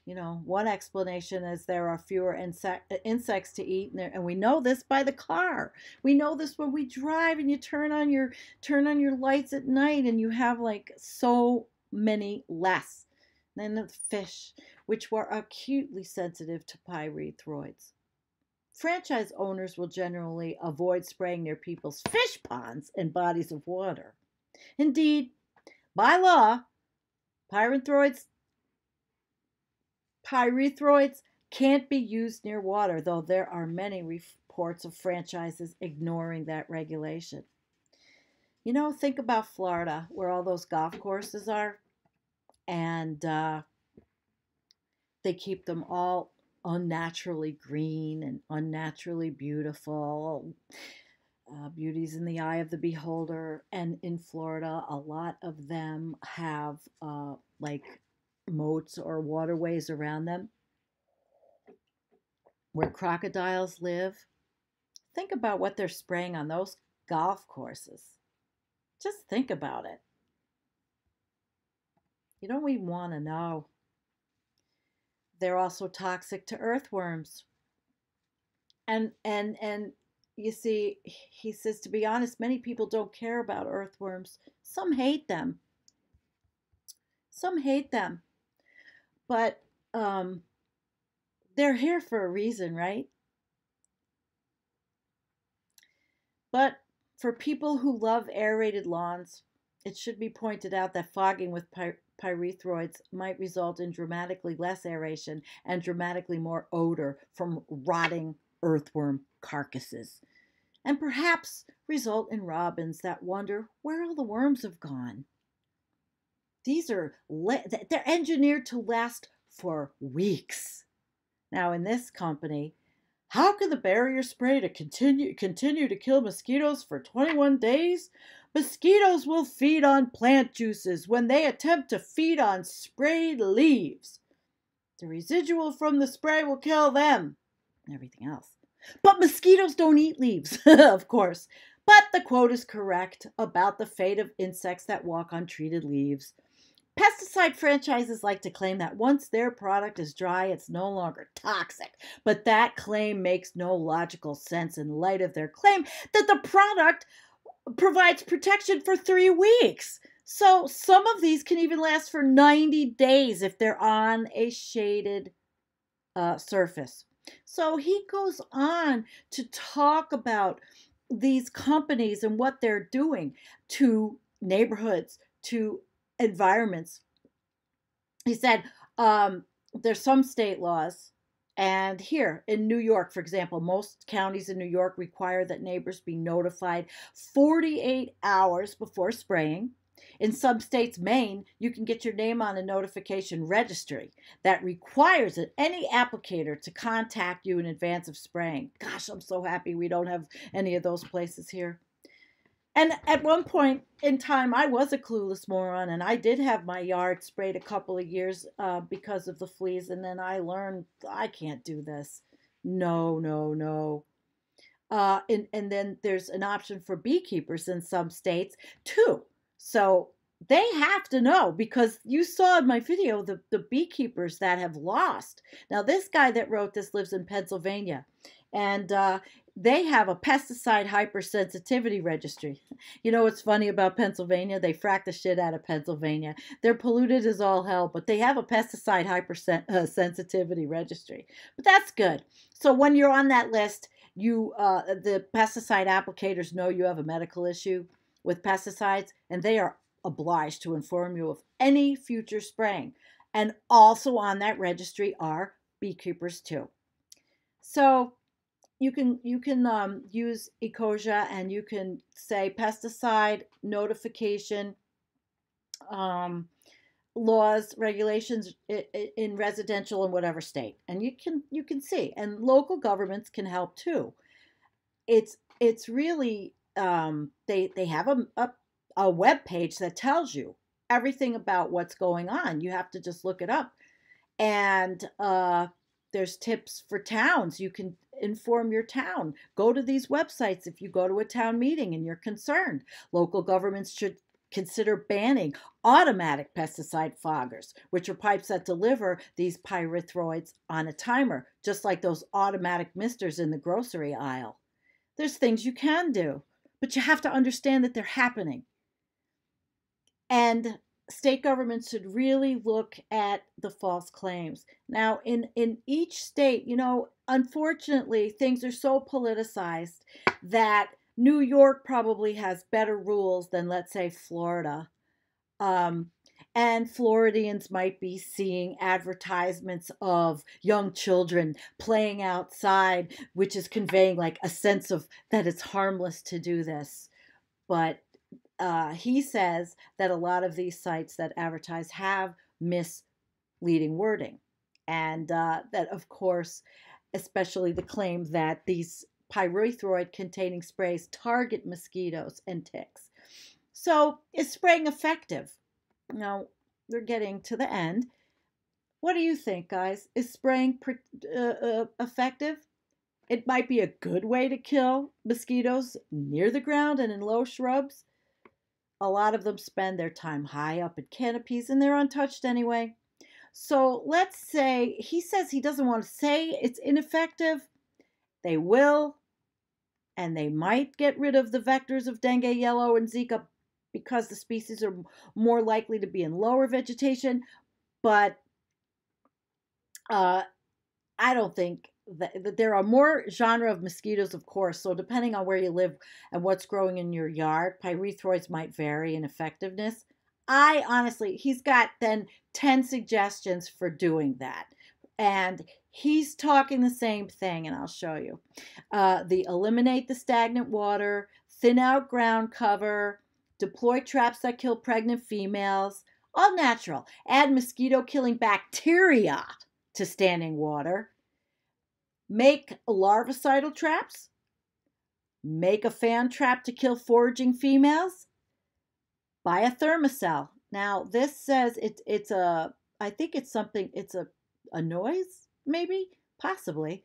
you know, one explanation is there are fewer insect, uh, insects to eat. And, and we know this by the car. We know this when we drive and you turn on your turn on your lights at night and you have like so many less than the fish, which were acutely sensitive to pyrethroids. Franchise owners will generally avoid spraying their people's fish ponds and bodies of water. Indeed, by law, pyrethroids pyrethroids can't be used near water, though there are many reports of franchises ignoring that regulation. You know, think about Florida, where all those golf courses are, and uh, they keep them all unnaturally green and unnaturally beautiful. Uh, beauty's in the eye of the beholder. And in Florida, a lot of them have uh, like moats or waterways around them where crocodiles live. Think about what they're spraying on those golf courses. Just think about it. You don't even want to know. They're also toxic to earthworms. And and and you see, he says to be honest, many people don't care about earthworms. Some hate them. Some hate them. But um, they're here for a reason, right? But for people who love aerated lawns, it should be pointed out that fogging with py- pyrethroids might result in dramatically less aeration and dramatically more odor from rotting earthworm carcasses, and perhaps result in robins that wonder where all the worms have gone. These are they're engineered to last for weeks. Now in this company, how can the barrier spray to continue continue to kill mosquitoes for 21 days? Mosquitoes will feed on plant juices when they attempt to feed on sprayed leaves. The residual from the spray will kill them and everything else. But mosquitoes don't eat leaves, of course. But the quote is correct about the fate of insects that walk on treated leaves. Pesticide franchises like to claim that once their product is dry, it's no longer toxic. But that claim makes no logical sense in light of their claim that the product provides protection for three weeks. So some of these can even last for 90 days if they're on a shaded uh, surface. So he goes on to talk about these companies and what they're doing to neighborhoods, to environments. He said um, there's some state laws and here in New York, for example, most counties in New York require that neighbors be notified 48 hours before spraying. In some states, Maine, you can get your name on a notification registry that requires any applicator to contact you in advance of spraying. Gosh, I'm so happy we don't have any of those places here. And at one point in time, I was a clueless moron, and I did have my yard sprayed a couple of years uh, because of the fleas. And then I learned I can't do this. No, no, no. Uh, and, and then there's an option for beekeepers in some states too. So they have to know because you saw in my video the, the beekeepers that have lost. Now, this guy that wrote this lives in Pennsylvania. And uh, they have a pesticide hypersensitivity registry. You know what's funny about Pennsylvania? They frack the shit out of Pennsylvania. They're polluted as all hell, but they have a pesticide hypersensitivity uh, registry. But that's good. So when you're on that list, you uh, the pesticide applicators know you have a medical issue with pesticides, and they are obliged to inform you of any future spraying. And also on that registry are beekeepers too. So you can you can um, use Ecosia and you can say pesticide notification um, laws regulations in residential and whatever state. And you can you can see and local governments can help too. It's it's really um, they they have a, a a web page that tells you everything about what's going on. You have to just look it up. And uh, there's tips for towns. You can inform your town go to these websites if you go to a town meeting and you're concerned local governments should consider banning automatic pesticide foggers, which are pipes that deliver these pyrethroids on a timer, just like those automatic misters in the grocery aisle. There's things you can do, but you have to understand that they're happening. And state governments should really look at the false claims. Now, in, in each state, you know, unfortunately, things are so politicized that New York probably has better rules than, let's say, Florida. Um, and Floridians might be seeing advertisements of young children playing outside, which is conveying like a sense of that it's harmless to do this. But uh, he says that a lot of these sites that advertise have misleading wording. And uh, that, of course, especially the claim that these pyrethroid containing sprays target mosquitoes and ticks. So, is spraying effective? Now, we're getting to the end. What do you think, guys? Is spraying uh, uh, effective? It might be a good way to kill mosquitoes near the ground and in low shrubs. A lot of them spend their time high up in canopies and they're untouched anyway. So let's say he says he doesn't want to say it's ineffective. They will and they might get rid of the vectors of dengue, yellow, and Zika because the species are more likely to be in lower vegetation. But uh, I don't think that, there are more genre of mosquitoes, of course. So depending on where you live and what's growing in your yard, pyrethroids might vary in effectiveness. I honestly, he's got then 10 suggestions for doing that. And he's talking the same thing, and I'll show you. Uh, the eliminate the stagnant water, thin out ground cover, deploy traps that kill pregnant females, all natural. Add mosquito killing bacteria to standing water. Make larvicidal traps. Make a fan trap to kill foraging females. Buy a Thermacell. Now, this says it, it's a, I think it's something, it's a, a noise maybe, possibly.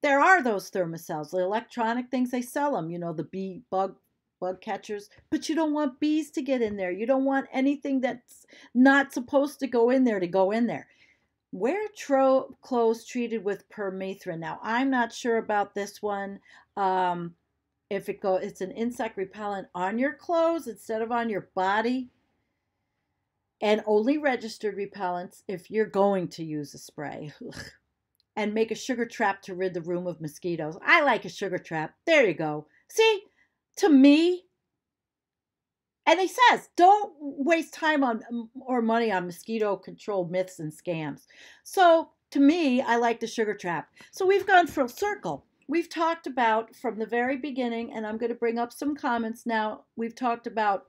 There are those Thermacells, the electronic things, they sell them, you know, the bee bug bug catchers, but you don't want bees to get in there. You don't want anything that's not supposed to go in there to go in there. Wear tro- clothes treated with permethrin. Now, I'm not sure about this one. Um, if it go, it's an insect repellent on your clothes instead of on your body. And only registered repellents if you're going to use a spray. and make a sugar trap to rid the room of mosquitoes. I like a sugar trap. There you go. See, to me, and he says, don't waste time on or money on mosquito control myths and scams. So to me, I like the sugar trap. So we've gone full circle. We've talked about from the very beginning, and I'm going to bring up some comments now. We've talked about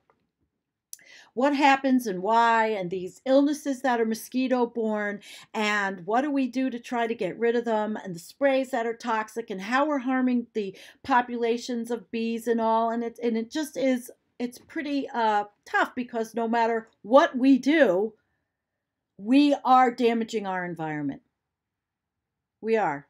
what happens and why, and these illnesses that are mosquito borne, and what do we do to try to get rid of them, and the sprays that are toxic, and how we're harming the populations of bees and all. And it, and it just is, it's pretty uh, tough because no matter what we do, we are damaging our environment. We are.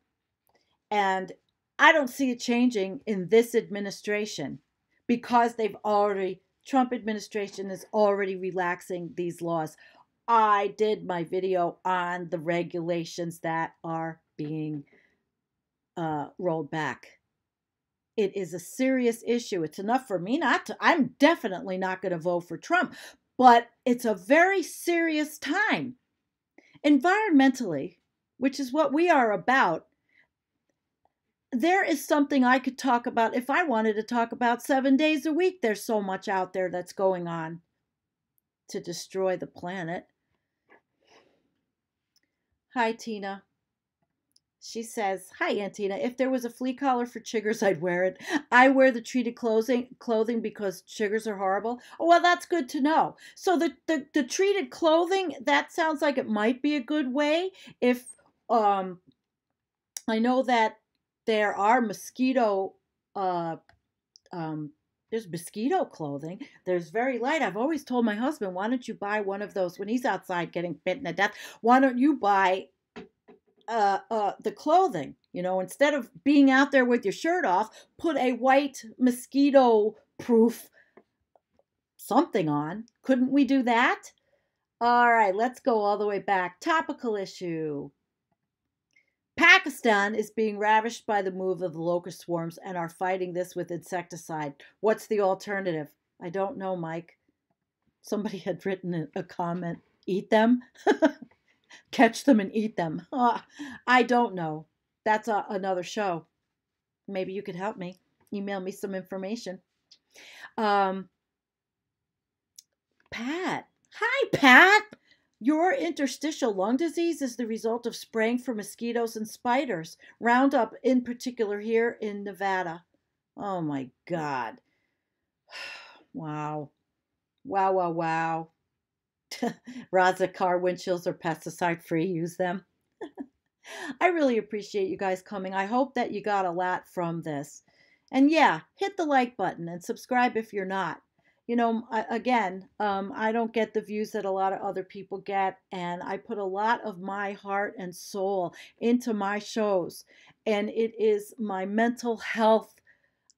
And I don't see it changing in this administration because they've already Trump administration is already relaxing these laws. I did my video on the regulations that are being uh, rolled back. It is a serious issue. It's enough for me not to, I'm definitely not going to vote for Trump, but it's a very serious time. Environmentally, which is what we are about, there is something I could talk about if I wanted to talk about seven days a week. There's so much out there that's going on to destroy the planet. Hi, Tina. She says, Hi, Antina. If there was a flea collar for chiggers, I'd wear it. I wear the treated clothing clothing because chiggers are horrible. Oh, well, that's good to know. So the, the, the treated clothing, that sounds like it might be a good way. If um I know that there are mosquito uh um there's mosquito clothing. There's very light. I've always told my husband, why don't you buy one of those when he's outside getting bitten to death? Why don't you buy uh, uh, the clothing. You know, instead of being out there with your shirt off, put a white mosquito proof something on. Couldn't we do that? All right, let's go all the way back. Topical issue. Pakistan is being ravished by the move of the locust swarms and are fighting this with insecticide. What's the alternative? I don't know, Mike. Somebody had written a comment. Eat them? catch them and eat them. Uh, I don't know. That's a, another show. Maybe you could help me. Email me some information. Um, Pat. Hi, Pat. Your interstitial lung disease is the result of spraying for mosquitoes and spiders, Roundup in particular here in Nevada. Oh my God. Wow. Wow, wow, wow. Raza car windshields are pesticide free. Use them. I really appreciate you guys coming. I hope that you got a lot from this. And yeah, hit the like button and subscribe if you're not. You know, again, um, I don't get the views that a lot of other people get, and I put a lot of my heart and soul into my shows, and it is my mental health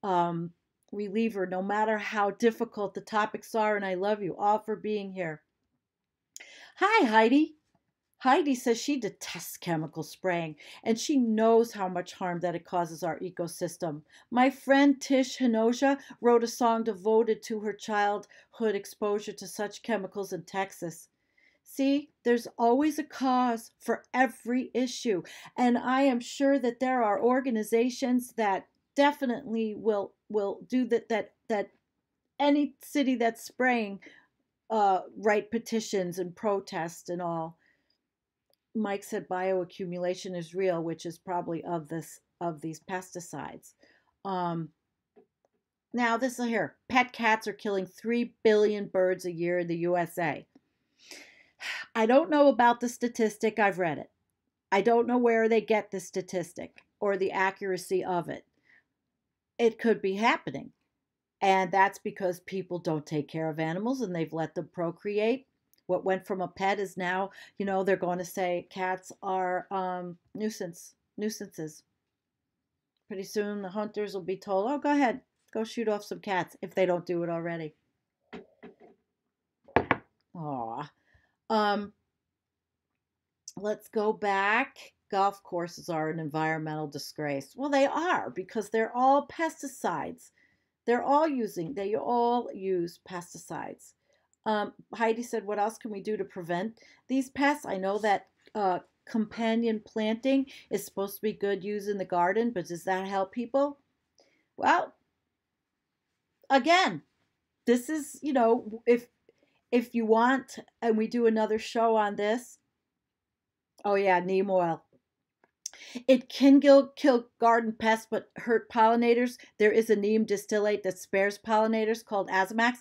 um, reliever, no matter how difficult the topics are. And I love you all for being here. Hi, Heidi. Heidi says she detests chemical spraying and she knows how much harm that it causes our ecosystem. My friend Tish Hinojosa wrote a song devoted to her childhood exposure to such chemicals in Texas. See, there's always a cause for every issue, and I am sure that there are organizations that definitely will will do that that that any city that's spraying uh, write petitions and protest and all. Mike said bioaccumulation is real, which is probably of this of these pesticides. Um, now this is here. Pet cats are killing three billion birds a year in the USA. I don't know about the statistic. I've read it. I don't know where they get the statistic or the accuracy of it. It could be happening. And that's because people don't take care of animals and they've let them procreate. What went from a pet is now, you know, they're going to say cats are um, nuisance nuisances. Pretty soon the hunters will be told, "Oh, go ahead, go shoot off some cats if they don't do it already." Aw. Um, let's go back. Golf courses are an environmental disgrace. Well, they are because they're all pesticides. They're all using, they all use pesticides. Um, Heidi said, What else can we do to prevent these pests? I know that uh, companion planting is supposed to be good use in the garden, but does that help people? Well, again, this is, you know, if if you want, and we do another show on this. Oh yeah, neem oil. It can kill, kill garden pests but hurt pollinators. There is a neem distillate that spares pollinators called Azamax.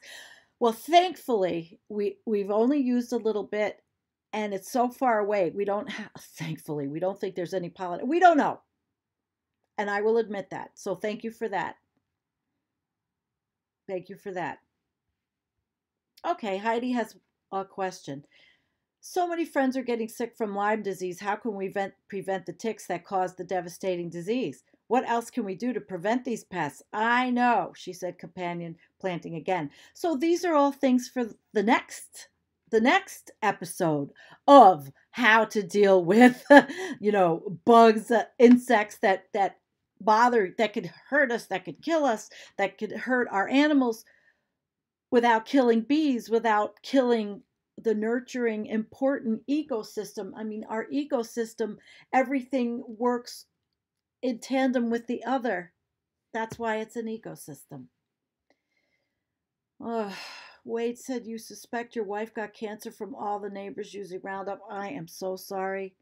Well, thankfully, we, we've only used a little bit and it's so far away. We don't have, thankfully, we don't think there's any pollen. We don't know. And I will admit that. So thank you for that. Thank you for that. Okay, Heidi has a question. So many friends are getting sick from Lyme disease. How can we vent, prevent the ticks that cause the devastating disease? What else can we do to prevent these pests? I know, she said, companion planting again. So these are all things for the next the next episode of how to deal with you know bugs uh, insects that that bother that could hurt us that could kill us that could hurt our animals without killing bees without killing the nurturing, important ecosystem. I mean, our ecosystem, everything works in tandem with the other. That's why it's an ecosystem. Oh, Wade said you suspect your wife got cancer from all the neighbors using Roundup. I am so sorry.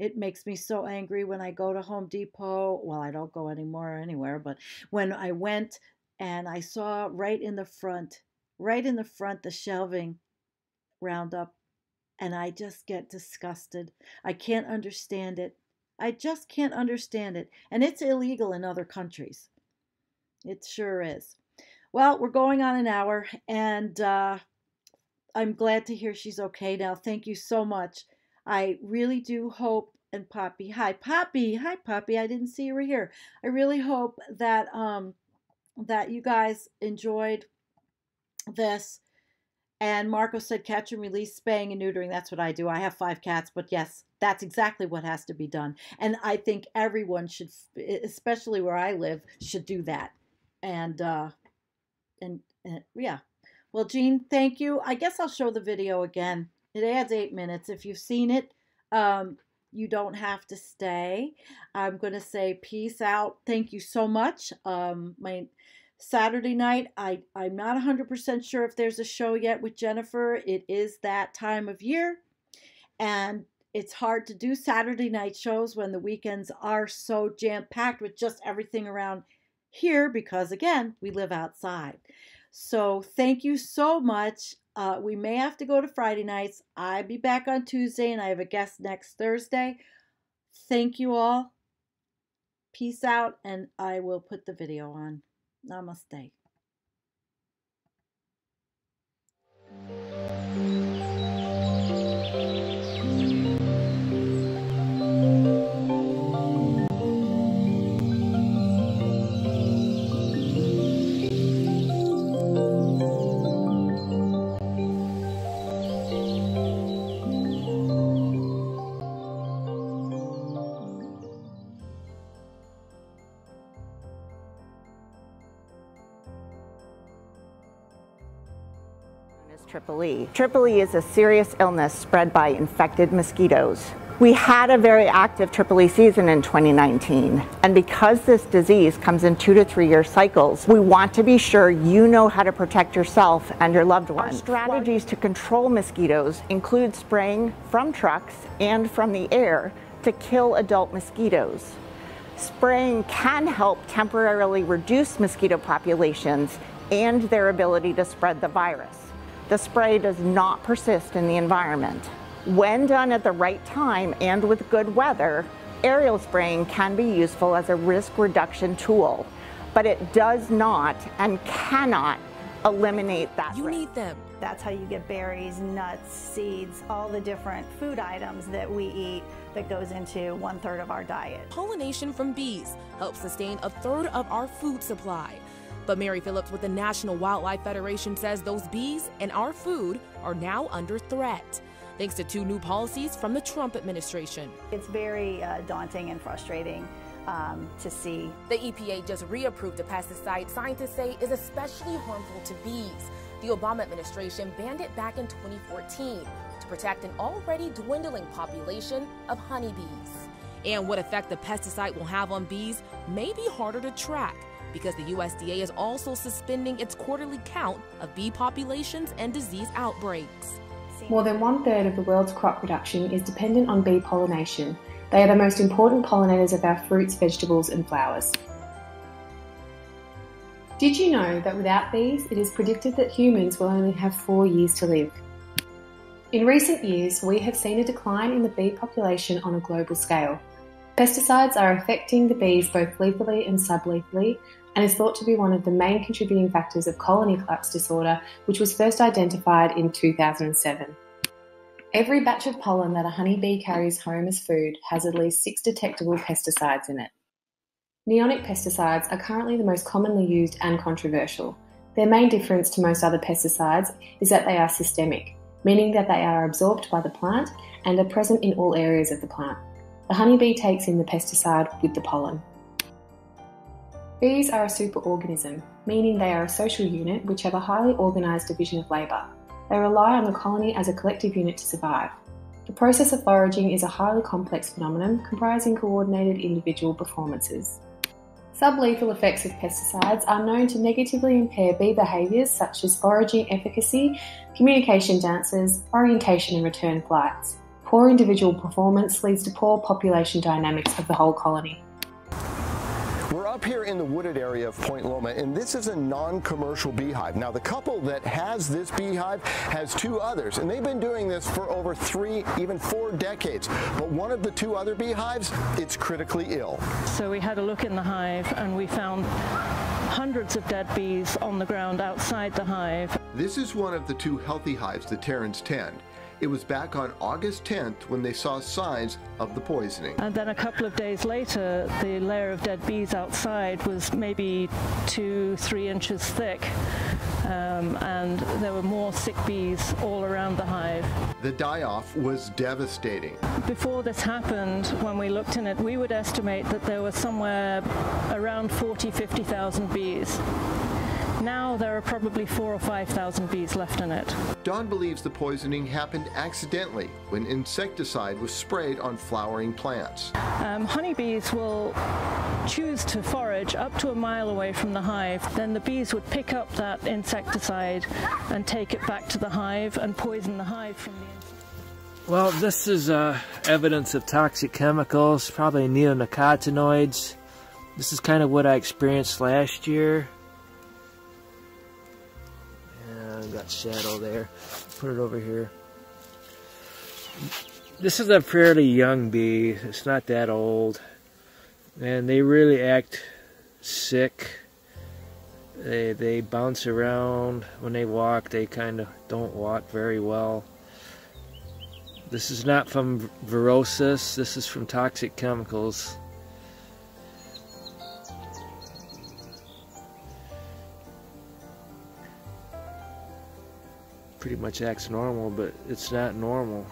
it makes me so angry when I go to Home Depot. Well, I don't go anymore anywhere, but when I went and I saw right in the front, right in the front, the shelving Roundup, and I just get disgusted. I can't understand it. I just can't understand it. And it's illegal in other countries. It sure is. Well, we're going on an hour, and uh, I'm glad to hear she's okay now. Thank you so much. I really do hope, and Poppy, hi, Poppy, hi, Poppy. I didn't see you were here. I really hope that um, that you guys enjoyed this. And Marco said, catch and release, spaying and neutering. That's what I do. I have five cats, but yes, that's exactly what has to be done. And I think everyone should, especially where I live, should do that. And uh, and, and yeah. Well, Jean, thank you. I guess I'll show the video again. It adds eight minutes. If you've seen it, um, you don't have to stay. I'm going to say peace out. Thank you so much. Um, my Saturday night, I, I'm not 100% sure if there's a show yet with Jennifer. It is that time of year. And it's hard to do Saturday night shows when the weekends are so jam packed with just everything around here because, again, we live outside. So thank you so much. Uh, we may have to go to Friday nights. I'll be back on Tuesday and I have a guest next Thursday. Thank you all. Peace out, and I will put the video on. Namaste. Triple E. Triple E is a serious illness spread by infected mosquitoes. We had a very active Triple E season in 2019, and because this disease comes in two to three year cycles, we want to be sure you know how to protect yourself and your loved ones. Our strategies to control mosquitoes include spraying from trucks and from the air to kill adult mosquitoes. Spraying can help temporarily reduce mosquito populations and their ability to spread the virus the spray does not persist in the environment. When done at the right time and with good weather, aerial spraying can be useful as a risk reduction tool, but it does not and cannot eliminate that You risk. need them. That's how you get berries, nuts, seeds, all the different food items that we eat that goes into one third of our diet. Pollination from bees helps sustain a third of our food supply. But Mary Phillips with the National Wildlife Federation says those bees and our food are now under threat, thanks to two new policies from the Trump administration. It's very uh, daunting and frustrating um, to see. The EPA just reapproved a pesticide scientists say is especially harmful to bees. The Obama administration banned it back in 2014 to protect an already dwindling population of honeybees. And what effect the pesticide will have on bees may be harder to track because the USDA is also suspending its quarterly count of bee populations and disease outbreaks. More than one third of the world's crop production is dependent on bee pollination. They are the most important pollinators of our fruits, vegetables, and flowers. Did you know that without bees, it is predicted that humans will only have four years to live? In recent years, we have seen a decline in the bee population on a global scale. Pesticides are affecting the bees both lethally and sublethally, and is thought to be one of the main contributing factors of colony collapse disorder, which was first identified in 2007. Every batch of pollen that a honeybee carries home as food has at least six detectable pesticides in it. Neonic pesticides are currently the most commonly used and controversial. Their main difference to most other pesticides is that they are systemic, meaning that they are absorbed by the plant and are present in all areas of the plant. The honeybee takes in the pesticide with the pollen. Bees are a superorganism, meaning they are a social unit which have a highly organised division of labour. They rely on the colony as a collective unit to survive. The process of foraging is a highly complex phenomenon comprising coordinated individual performances. Sublethal effects of pesticides are known to negatively impair bee behaviours such as foraging efficacy, communication dances, orientation and return flights. Poor individual performance leads to poor population dynamics of the whole colony. We're up here in the wooded area of Point Loma, and this is a non-commercial beehive. Now, the couple that has this beehive has two others, and they've been doing this for over three, even four decades. But one of the two other beehives, it's critically ill. So we had a look in the hive, and we found hundreds of dead bees on the ground outside the hive. This is one of the two healthy hives the Terrans tend. It was back on August 10th when they saw signs of the poisoning. And then a couple of days later, the layer of dead bees outside was maybe two, three inches thick. Um, and there were more sick bees all around the hive. The die-off was devastating. Before this happened, when we looked in it, we would estimate that there were somewhere around 40, 50,000 bees. Now there are probably four or 5,000 bees left in it. Don believes the poisoning happened accidentally when insecticide was sprayed on flowering plants. Um, honeybees will choose to forage up to a mile away from the hive. Then the bees would pick up that insecticide and take it back to the hive and poison the hive from the inside. Well, this is uh, evidence of toxic chemicals, probably neonicotinoids. This is kind of what I experienced last year. Got shadow there. Put it over here. This is a fairly young bee. It's not that old. And they really act sick. They, they bounce around. When they walk, they kind of don't walk very well. This is not from virosis. This is from toxic chemicals. Pretty much acts normal, but it's not normal.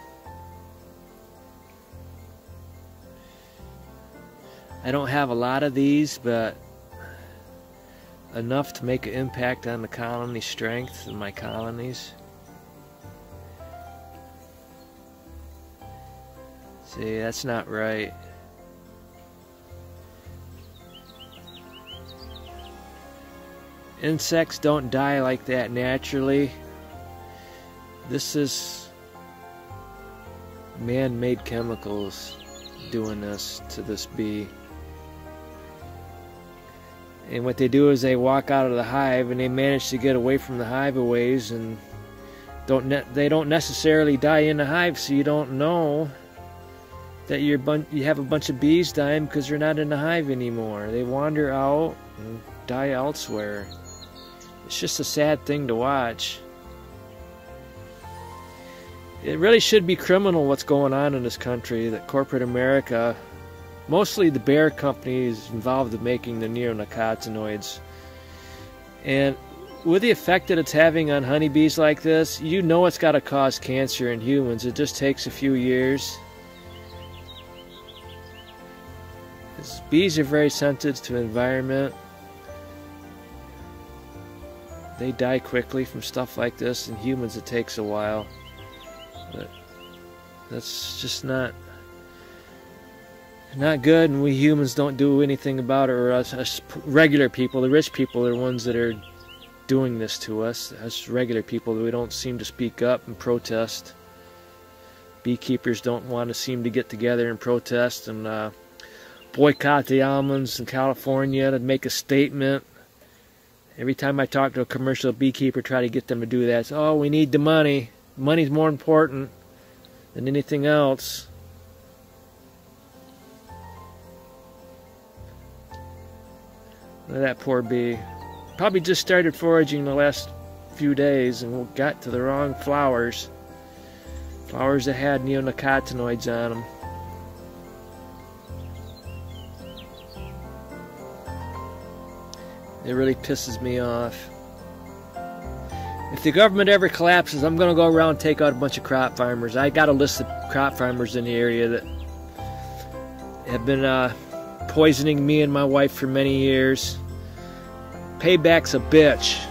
I don't have a lot of these, but enough to make an impact on the colony strength in my colonies. See, that's not right. Insects don't die like that naturally. This is man-made chemicals doing this to this bee. And what they do is they walk out of the hive and they manage to get away from the hive a ways and don't they don't necessarily die in the hive so you don't know that you're you have a bunch of bees dying because they're not in the hive anymore. They wander out and die elsewhere. It's just a sad thing to watch it really should be criminal what's going on in this country that corporate America, mostly the Bayer company, is involved in making the neonicotinoids. And with the effect that it's having on honeybees like this, you know it's got to cause cancer in humans. It just takes a few years. bees are very sensitive to environment. They die quickly from stuff like this. In humans, it takes a while. But that's just not not good, and we humans don't do anything about it. Or us, us regular people, the rich people, are the ones that are doing this to us. Us regular people, we don't seem to speak up and protest. Beekeepers don't want to seem to get together and protest and uh, boycott the almonds in California to make a statement. Every time I talk to a commercial beekeeper, try to get them to do that. oh, we need the money money's more important than anything else. that poor bee. Probably just started foraging the last few days and got to the wrong flowers. Flowers that had neonicotinoids on them. It really pisses me off. If the government ever collapses, I'm going to go around and take out a bunch of crop farmers. I got a list of crop farmers in the area that have been uh, poisoning me and my wife for many years. Payback's a bitch.